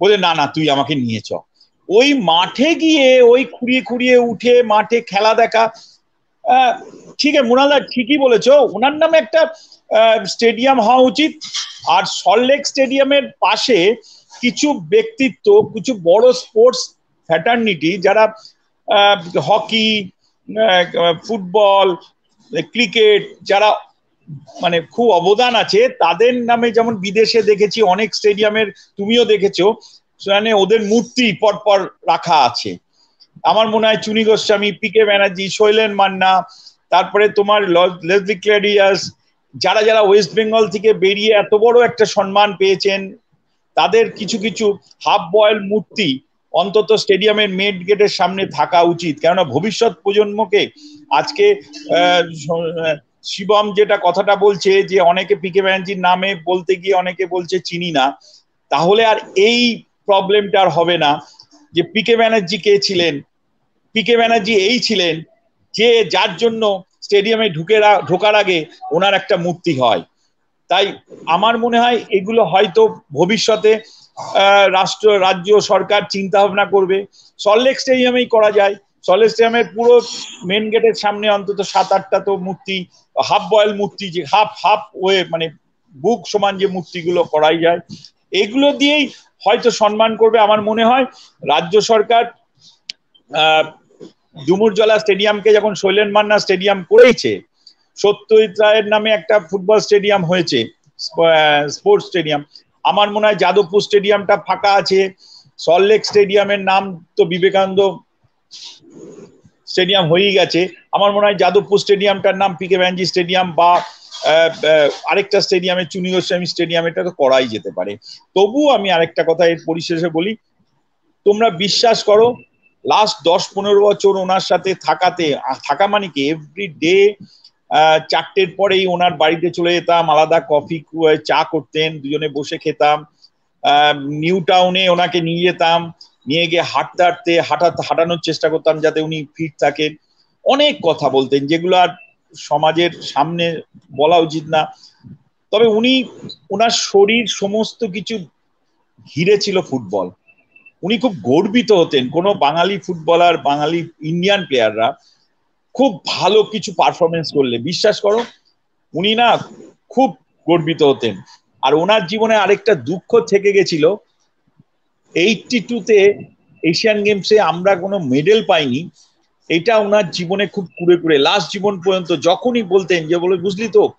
বলে, না না, তুই আমাকে নিয়ে চ। ওই মাঠে গিয়ে, ওই খুঁড়িয়ে খুঁড়িয়ে উঠে মাঠে খেলা দেখা ঠিক আছে মোনালদা ঠিকই বলেছ। ওনার নামে একটা স্টেডিয়াম হওয়া উচিত। আর সল্টলেক স্টেডিয়ামের পাশে কিছু ব্যক্তিত্ব, কিছু বড় স্পোর্টস ফ্যাটার্নিটি যারা হকি ফুটবল ক্রিকেট যারা মানে খুব অবদান আছে, তাদের নামে যেমন বিদেশে দেখেছি, অনেক স্টেডিয়ামের তুমিও দেখেছ, সেখানে ওদের মূর্তি পরপর রাখা আছে। আমার মনে হয় চুনি গোস্বামী পি কে ব্যানার্জি শৈলেন মান্না তারপরে তোমার লেসলি ক্লেডিয়াস যারা যারা ওয়েস্ট বেঙ্গল থেকে বেরিয়ে এত বড় একটা সম্মান পেয়েছেন, তাদের কিছু কিছু হাফ বয়েল মূর্তি অন্তত স্টেডিয়ামের মেড গেটের সামনে থাকা উচিত। কেননা ভবিষ্যৎ প্রজন্মকে আজকে শিবম যেটা কথাটা বলছে যে অনেকে পিকে ব্যানার্জির নামে বলতে গিয়ে অনেকে বলছে চিনি না, তাহলে আর এই প্রবলেমটা আর হবে না যে পিকে ব্যানার্জি কে ছিলেন পিকে ব্যানার্জি এই ছিলেন যে যার জন্য স্টেডিয়ামে ঢুকে ঢোকার আগে ওনার একটা মূর্তি হয়। তাই আমার মনে হয় এগুলো হয়তো ভবিষ্যতে রাষ্ট্র, রাজ্য সরকার চিন্তা ভাবনা করবে সল্লেক স্টেডিয়ামেই করা যায়। সল্লেক স্টেডিয়ামের পুরো মেন গেটের সামনে অন্তত সাত আটটা তো মূর্তি হাফ বয়েল মূর্তি, যে হাফ হাফ ওয়ে মানে বুক সমান যে মূর্তিগুলো করাই যায়। এগুলো দিয়েই হয়তো সম্মান করবে। আমার মনে হয় রাজ্য সরকার ডুমুরজলা স্টেডিয়ামকে যখন শৈলেন মান্না স্টেডিয়াম করেছে সত্যজিৎ রায়ের নামে একটা ফুটবল স্টেডিয়াম হয়েছে স্পোর্টস স্টেডিয়াম। আমার মনে হয় যাদবপুর স্টেডিয়ামটা ফাঁকা আছে। সল্টলেক স্টেডিয়ামের নাম তো বিবেকানন্দ স্টেডিয়াম হয়েই গেছে। আমার মনে হয় যাদবপুর স্টেডিয়ামটার নাম পিকে ব্যানজি স্টেডিয়াম বা আরেকটা স্টেডিয়ামে চুনি গোস্বামী স্টেডিয়াম, এটা তো করাই যেতে পারে। তবু আমি আরেকটা কথা এর পরিশেষে বলি, তোমরা বিশ্বাস করো লাস্ট দশ পনেরো বছর ওনার সাথে থাকাতে থাকা মানে কি? এভরি ডে চারটের পরেই ওনার বাড়িতে চলে যেতাম, আলাদা কফি চা করতেন, দুজনে বসে খেতাম। নিউ টাউনে ওনাকে নিয়ে যেতাম, নিয়ে গিয়ে হাঁটতে হাঁটতে, হাঁটা, হাঁটানোর চেষ্টা করতাম যাতে উনি ফিট থাকেন। অনেক কথা বলতেন, যেগুলো আর সমাজের সামনে বলা উচিত না। তবে উনি ওনার শরীর সমস্ত কিছু ঘিরে ছিল ফুটবল উনি খুব গর্বিত হতেন। কোনো বাঙালি ফুটবলার বাঙালি ইন্ডিয়ান প্লেয়াররা খুব ভালো কিছু পারফরমেন্স করলে। বিশ্বাস করো, উনি না খুব গর্বিত হতেন। আর ওনার জীবনে আরেকটা দুঃখ থেকে গেছিল এইটটি টুতে এশিয়ান গেমসে আমরা কোনো মেডেল পাইনি। এটা ওনার জীবনে খুব কুড়ে কুড়ে লাস্ট জীবন পর্যন্ত যখনই বলতেন যে, বলে, বুঝলি তো,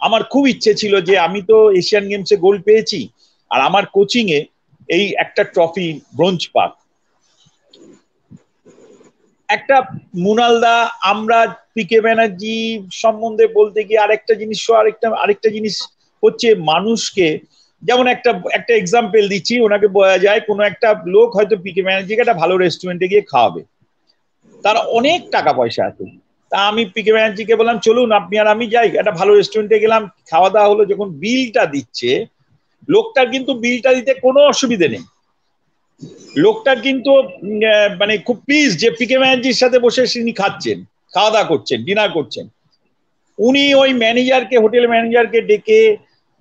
আমার খুব ইচ্ছে ছিল যে, আমি তো এশিয়ান গেমসে গোল্ড পেয়েছি, আর আমার কোচিং এ এই একটা ট্রফি ব্রোঞ্জ পাক। একটা মুনালদা, আমরা পিকে ব্যানার্জি সম্বন্ধে বলতে গিয়ে আরেকটা জিনিস, আরেকটা আরেকটা জিনিস হচ্ছে মানুষকে, যেমন একটা একটা এক্সাম্পল দিচ্ছি, ওনাকে বলা যায় কোনো একটা লোক হয়তো পিকে ব্যানার্জিকে একটা ভালো রেস্টুরেন্টে গিয়ে খাওয়াবে। তার অনেক টাকা পয়সা আছে। তা আমি পিকে ব্যানার্জিকে বললাম, চলুন, আপনি আর আমি যাই। একটা ভালো রেস্টুরেন্টে গেলাম খাওয়া দাওয়া হলো, যখন বিলটা দিচ্ছে লোকটার কিন্তু বিলটা দিতে কোনো অসুবিধে নেই। লোকটার কিন্তু মানে খুব প্লিজ যে পিকে ব্যানার্জির সাথে বসে তিনি খাচ্ছেন, খাওয়া দাওয়া করছেন ডিনার করছেন। উনি ওই ম্যানেজারকে হোটেল ম্যানেজারকে ডেকে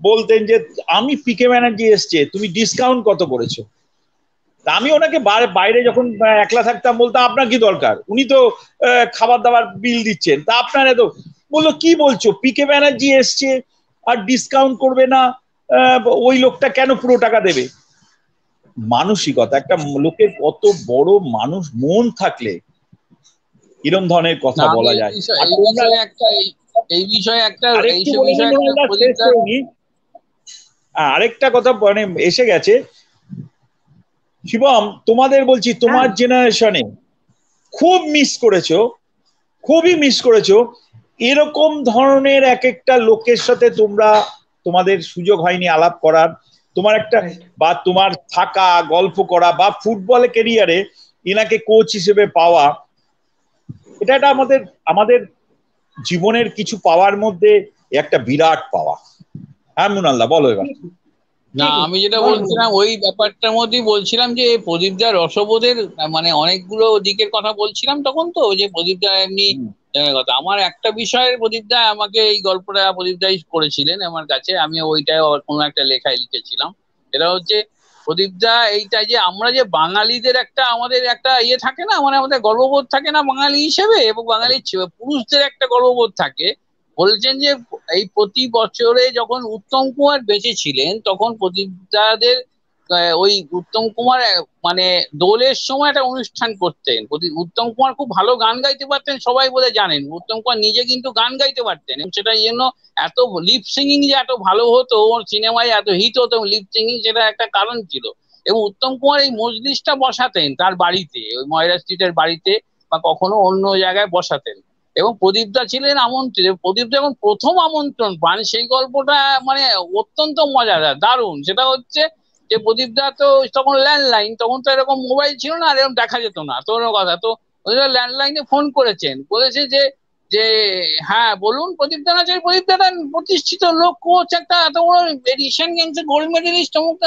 বলতেন যে, আমি পিকে ব্যানার্জি এসছে, তুমি ডিসকাউন্ট কত করেছ? তা আমি ওনাকে বাইরে যখন একলা থাকতাম বলতাম, আপনার কি দরকার? উনি তো খাবার দাবার বিল দিচ্ছেন। তা আপনার এত, বলল, কি বলছো? পিকে ব্যানার্জি এসছে, আর ডিসকাউন্ট করবে না? ওই লোকটা কেন পুরো টাকা দেবে? মানসিকতা একটা লোকের কত বড় মানুষ মন থাকলে কিরম ধরনের কথা বলা যায়? এই বিষয়ে একটা আরেকটা কথা মানে এসে গেছে। শিবম তোমাদের বলছি তোমার জেনারেশনে খুব মিস করেছ খুবই মিস করেছ। এরকম ধরনের এক একটা লোকের সাথে তোমরা তোমাদের সুযোগ হয়নি আলাপ করার। তোমার একটা বা তোমার থাকা গল্প করা বা ফুটবল কেরিয়ারে ইনাকে কোচ হিসেবে পাওয়া এটা একটা আমাদের আমাদের জীবনের কিছু পাওয়ার মধ্যে একটা বিরাট পাওয়া। হ্যাঁ মুনাল্লাহ বলো এবার। না আমি যেটা বলছিলাম ওই ব্যাপারটার মধ্যেই বলছিলাম যে প্রদীপদা রসবোধের মানে অনেকগুলো দিকের কথা বলছিলাম তখন তো যে প্রদীপ প্রদীপদা এমনি কথা। আমার একটা বিষয়ের প্রদীপদা আমাকে এই গল্পটা প্রদীপদাই করেছিলেন আমার কাছে। আমি ওইটাই কোনো একটা লেখায় লিখেছিলাম। এটা হচ্ছে, প্রদীপদা এইটা যে আমরা যে বাঙালিদের একটা আমাদের একটা ইয়ে থাকে না মানে আমাদের গর্ববোধ থাকে না বাঙালি হিসেবে? এবং বাঙালি পুরুষদের একটা গর্ববোধ থাকে। বলছেন যে এই প্রতি বছরে যখন উত্তম কুমার বেঁচে ছিলেন তখন প্রদীপদাদের ওই উত্তম কুমার মানে দোলের সময় একটা অনুষ্ঠান করতেন। উত্তম কুমার খুব ভালো গান গাইতে পারতেন, সবাই বলে জানেন। উত্তম কুমার নিজে কিন্তু গান গাইতে পারতেন সেটা জন্য এত লিপ সিঙ্গিং যে এত ভালো হতো, ওর সিনেমায় এত হিট হতো লিপ সিঙ্গিং সেটা একটা কারণ ছিল। এবং উত্তম কুমার এই মজলিসটা বসাতেন তার বাড়িতে, ওই ময়রা স্ট্রিটের বাড়িতে বা কখনো অন্য জায়গায় বসাতেন। এবং প্রদীপদা ছিলেন আমন্ত্রিত প্রদীপ যখন প্রথম আমন্ত্রণ পান, সেই গল্পটা মানে অত্যন্ত মজাদার, দারুণ। সেটা হচ্ছে যে প্রদীপদা তো তখন ল্যান্ডলাইন তখন তো এরকম মোবাইল ছিল না এরকম দেখা যেত না। তোর কথা। তো ল্যান্ডলাইনে ফোন করেছেন। বলেছে যে যে হ্যাঁ বলুন প্রদীপ দা আছে প্রদীপ দাদা প্রতিষ্ঠিত লোক কোচ একটা এত বড় এশিয়ান গেমসে গোল্ড মেডেলিস্ট অমুক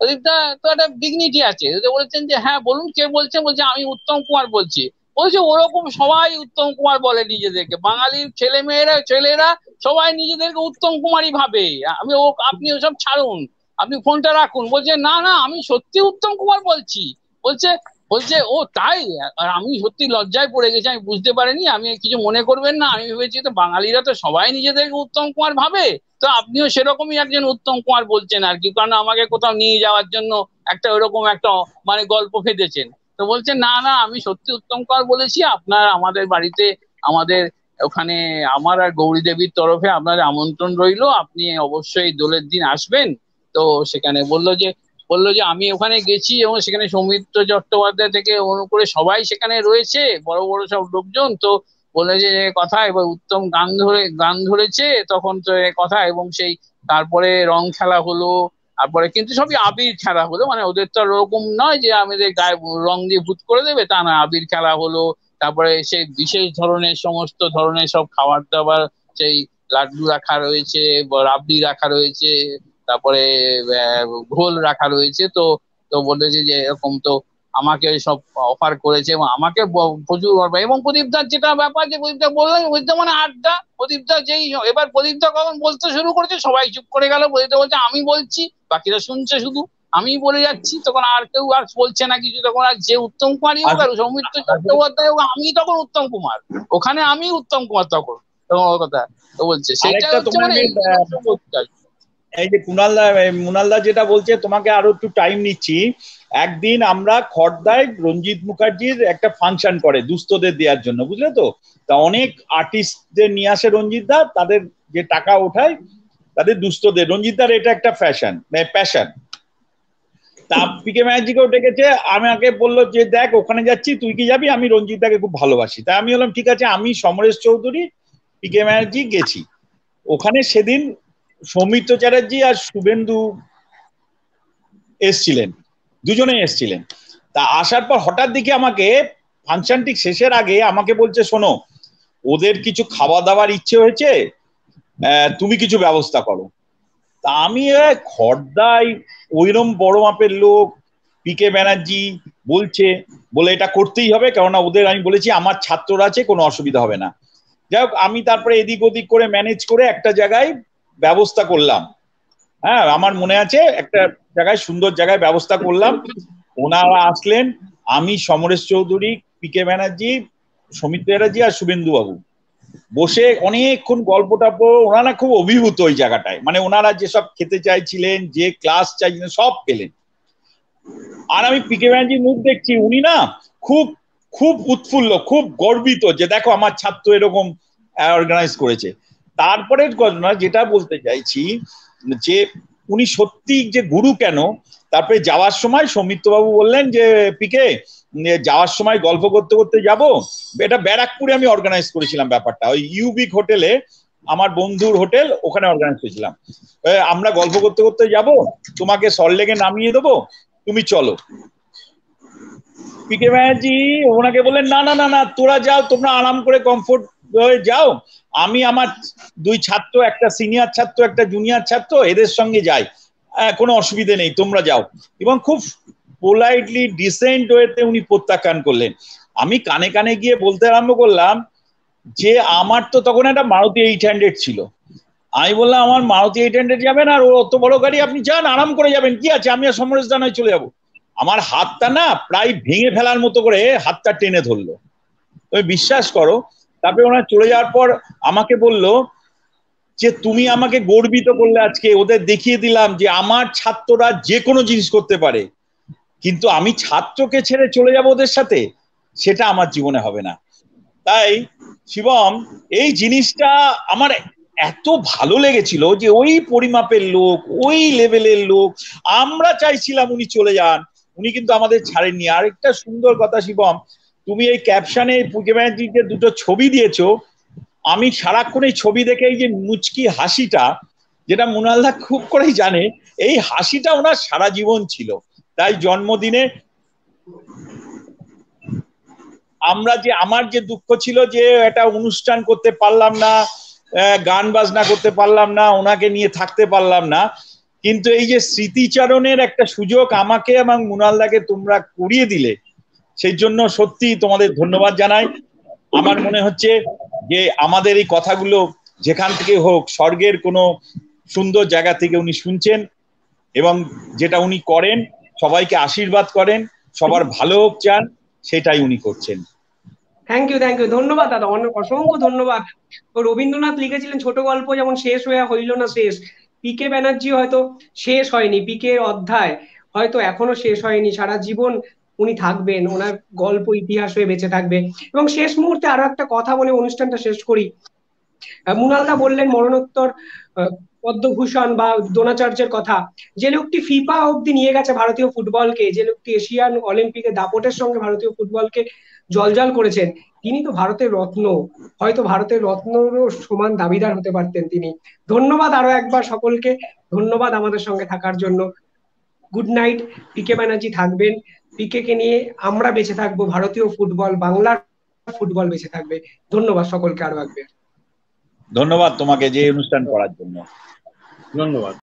প্রদীপ দা তো একটা ডিগনিটি আছে। বলেছেন যে হ্যাঁ বলুন, কে বলছেন বলছে, আমি উত্তম কুমার বলছি। বলছে, ওরকম সবাই উত্তম কুমার বলে নিজেদেরকে। বাঙালির ছেলে মেয়েরা ছেলেরা সবাই নিজেদেরকে উত্তম কুমারই ভাবে। আমি ও, আপনি ওসব ছাড়ুন। আপনি ফোনটা রাখুন। বলছে, না না, আমি সত্যি উত্তম কুমার বলছি। বলছে বলছে, ও, তাই? আর আমি সত্যি লজ্জায় পড়ে গেছি, আমি বুঝতে পারিনি, আমি কিছু মনে করবেন না। আমি ভেবেছি তো বাঙালিরা তো সবাই নিজেদেরকে উত্তম কুমার ভাবে। তো আপনিও সেরকমই একজন উত্তম কুমার বলছেন আর কি কারণ আমাকে কোথাও নিয়ে যাওয়ার জন্য একটা ওরকম একটা মানে গল্প ফেঁদেছেন। তো বলছে, না না, আমি সত্যি উত্তম কুমার বলেছি। আপনার আমাদের বাড়িতে, আমাদের ওখানে আমার আর গৌরী দেবীর তরফে আপনার আমন্ত্রণ রইল। আপনি অবশ্যই দোলের দিন আসবেন। তো সেখানে বলল যে বলল যে আমি ওখানে গেছি এবং সেখানে সৌমিত্র চট্টোপাধ্যায় থেকে অনু করে সবাই সেখানে রয়েছে, বড় বড় সব লোকজন। তো বলে যে কথা, এবার উত্তম গান ধরে, গান ধরেছে, তখন তো এ কথা এবং সেই তারপরে রং খেলা হলো, তারপরে কিন্তু সবই আবির খেলা হলো। মানে ওদের তো ওরকম নয় যে আমাদের গায়ে রং দিয়ে ভূত করে দেবে, তা না আবির খেলা হলো। তারপরে সেই বিশেষ ধরনের সমস্ত ধরনের সব খাবার দাবার, সেই লাড্ডু রাখা রয়েছে রাবড়ি রাখা রয়েছে তারপরে ঘোল রাখা রয়েছে তো তো বলেছে যে এরকম তো আমাকে সব অফার করেছে এবং আমাকে প্রচুর এবং প্রদীপদার যেটা ব্যাপার যে প্রদীপদা বললেন প্রদীপদা মানে আড্ডা প্রদীপদা যেই এবার প্রদীপদা কখন বলতে শুরু করেছে সবাই চুপ করে গেল প্রদীপদা বলছে আমি বলছি বাকিরা শুনছে শুধু আমি বলে যাচ্ছি তখন আর কেউ আর বলছে না কিছু তখন আর যে উত্তম কুমারই হোক আর সৌমিত্র চট্টোপাধ্যায় হোক আমি তখন উত্তম কুমার ওখানে আমি উত্তম কুমার তখন কথা তো বলছে। সেটা হচ্ছে মানে এই যে কুনালদা মুনালদা যেটা বলছে, তোমাকে আরও একটু টাইম নিচ্ছি। একদিন আমরা খড়দায় রঞ্জিত মুখার্জির একটা ফাংশন করে, দুস্থদের দেওয়ার জন্য, বুঝলে তো? তা অনেক আর্টিস্টদের নিয়ে আসে রঞ্জিত দা, তাদের যে টাকা ওঠায়, তাদের দুস্থদের, রঞ্জিত দার এটা একটা ফ্যাশন প্যাশন তা পিকে ম্যাজিকেও ডেকেছে, আমাকে বলল যে, দেখ, ওখানে যাচ্ছি, তুই কি যাবি? আমি রঞ্জিত দাকে খুব ভালোবাসি। তাই আমি বললাম, ঠিক আছে, আমি সমরেশ চৌধুরী পিকে ম্যাজি গেছি। ওখানে সেদিন সৌমিত্র চ্যাটার্জি আর শুভেন্দু এসছিলেন। দুজনে এসছিলেন। তা আসার পর হঠাৎ দিকে আমাকে ফাংশনটি শেষের আগে আমাকে বলছে, শোনো, ওদের কিছু খাওয়া দাওয়ার ইচ্ছে হয়েছে তুমি কিছু ব্যবস্থা করো। তা আমি খর্দায় ওইরম বড় মাপের লোক পিকে ব্যানার্জি বলছে, বলে এটা করতেই হবে, কেননা ওদের আমি বলেছি, আমার ছাত্ররা আছে, কোনো অসুবিধা হবে না। যাই হোক, আমি তারপরে এদিক ওদিক করে ম্যানেজ করে একটা জায়গায় ব্যবস্থা করলাম। হ্যাঁ আমার মনে আছে একটা জায়গায়, সুন্দর জায়গায় ব্যবস্থা করলাম। ওনারা আসলেন, আমি সমরেশ চৌধুরী পি কে ব্যানার্জি, সমিত ব্যানার্জি আর শুভেন্দু বাবু। বসে অনেকক্ষণ গল্প টল্প, ওনারা খুব অভিভূত ওই জায়গাটায়। মানে ওনারা যেসব খেতে চাইছিলেন, যে ক্লাস চাইছিলেন, সব পেলেন। আর আমি পি কে ব্যানার্জির মুখ দেখছি, উনি না খুব খুব উৎফুল্ল, খুব গর্বিত যে দেখো আমার ছাত্র এরকম অর্গানাইজ করেছে। তারপরের ঘটনা যেটা বলতে চাইছি, যে উনি সত্যি যে গুরু কেন, তারপরে যাওয়ার সময় সৌমিত্র বাবু বললেন যে পিকে যাওয়ার সময় গল্প করতে করতে যাব। এটা ব্যারাকপুরে আমি অর্গানাইজ করেছিলাম ব্যাপারটা। ওই ইউবিক হোটেলে, আমার বন্ধুর হোটেল, ওখানে অর্গানাইজ করেছিলাম। আমরা গল্প করতে করতে যাব, তোমাকে সল্টলেকে নামিয়ে দেবো, তুমি চলো। পিকে ব্যানার্জি ওনাকে বললেন, না না না না, তোরা যাও, তোমরা আরাম করে কমফোর্ট যাও। আমি আমার দুই ছাত্র, একটা সিনিয়র ছাত্র, একটা জুনিয়র ছাত্র, এদের সঙ্গে যাই। কোনো অসুবিধে নেই, তোমরা যাও। এবং খুব পোলাইটলি ডিসেন্ট ওয়েতে উনি প্রত্যাখ্যান করলেন। আমি কানে কানে গিয়ে বলতে আরম্ভ করলাম যে, আমার তো তখন একটা মারুতি এইট হান্ড্রেড ছিল। আমি বললাম, আমার মারুতি এইট হান্ড্রেড যাবেন আর ও অত বড় গাড়ি, আপনি যান, আরাম করে যাবেন। কি আছে? আমি আর সমরেশ দানায় চলে যাব। আমার হাতটা না প্রায় ভেঙে ফেলার মতো করে হাতটা টেনে ধরলো। তুমি বিশ্বাস করো তারপরে ওনার চলে যাওয়ার পর আমাকে বলল যে, তুমি আমাকে গর্বিত করলে আজকে। ওদের দেখিয়ে দিলাম যে, আমার ছাত্ররা যে কোনো জিনিস করতে পারে। কিন্তু আমি ছাত্রকে ছেড়ে চলে যাব ওদের সাথে, সেটা আমার জীবনে হবে না। তাই শিবম, এই জিনিসটা আমার এত ভালো লেগেছিল যে, ওই পরিমাপের লোক, ওই লেভেলের লোক, আমরা চাইছিলাম উনি চলে যান। উনি কিন্তু আমাদের ছাড়েননি। আরেকটা সুন্দর কথা শিবম তুমি এই ক্যাপশনে পুজো ব্যানার্জির যে দুটো ছবি দিয়েছ, আমি সারাক্ষণ এই ছবি দেখে এই যে মুচকি হাসিটা, যেটা মুনালদা খুব করেই জানে, এই হাসিটা ওনার সারা জীবন ছিল। তাই জন্মদিনে আমরা যে, আমার যে দুঃখ ছিল যে একটা অনুষ্ঠান করতে পারলাম না গান বাজনা করতে পারলাম না, ওনাকে নিয়ে থাকতে পারলাম না, কিন্তু এই যে স্মৃতিচারণের একটা সুযোগ আমাকে এবং মুনালদাকে তোমরা করিয়ে দিলে সেই জন্য সত্যি তোমাদের ধন্যবাদ জানাই। আমার মনে হচ্ছে যে আমাদের এই কথাগুলো যেখান থেকে হোক, স্বর্গের কোনো সুন্দর জায়গা থেকে উনি শুনছেন এবং যেটা উনি করেন, সবাইকে আশীর্বাদ করেন, সবার ভালো হোক চান, সেটাই উনি করছেন। থ্যাংক ইউ থ্যাংক ইউ ধন্যবাদ, দাদা। অনেক অসংখ্য ধন্যবাদ। রবীন্দ্রনাথ লিখেছিলেন ছোট গল্প যেমন শেষ হয়ে হইল না শেষ। পিকে ব্যানার্জি হয়তো শেষ হয়নি পিকে অধ্যায় হয়তো এখনও শেষ হয়নি। সারা জীবন উনি থাকবেন, ওনার গল্প, ইতিহাস হয়ে বেঁচে থাকবে। এবং শেষ মুহূর্তে আরও একটা কথা বলে অনুষ্ঠানটা শেষ করি। মুনালদা বললেন মরণোত্তর পদ্মভূষণ বা দ্রোণাচার্যের কথা। যে লোকটি ফিফা অব্দি নিয়ে গেছে ভারতীয় ফুটবলকে, যে লোকটি এশিয়ান অলিম্পিকে দাপটের সঙ্গে ভারতীয় ফুটবলকে জলজল করেছেন, তিনি তো ভারতের রত্ন। হয়তো ভারতের রত্নরও সমান দাবিদার হতে পারতেন তিনি। ধন্যবাদ আরও একবার সকলকে। ধন্যবাদ আমাদের সঙ্গে থাকার জন্য। গুড নাইট, পিকে ব্যানার্জি থাকবেন। পিকে কে নিয়ে আমরা বেঁচে থাকব ভারতীয় ফুটবল বাংলার ফুটবল বেঁচে থাকবে। ধন্যবাদ সকলকে আরও একবার। ধন্যবাদ তোমাকে যে অনুষ্ঠান করার জন্য। ধন্যবাদ।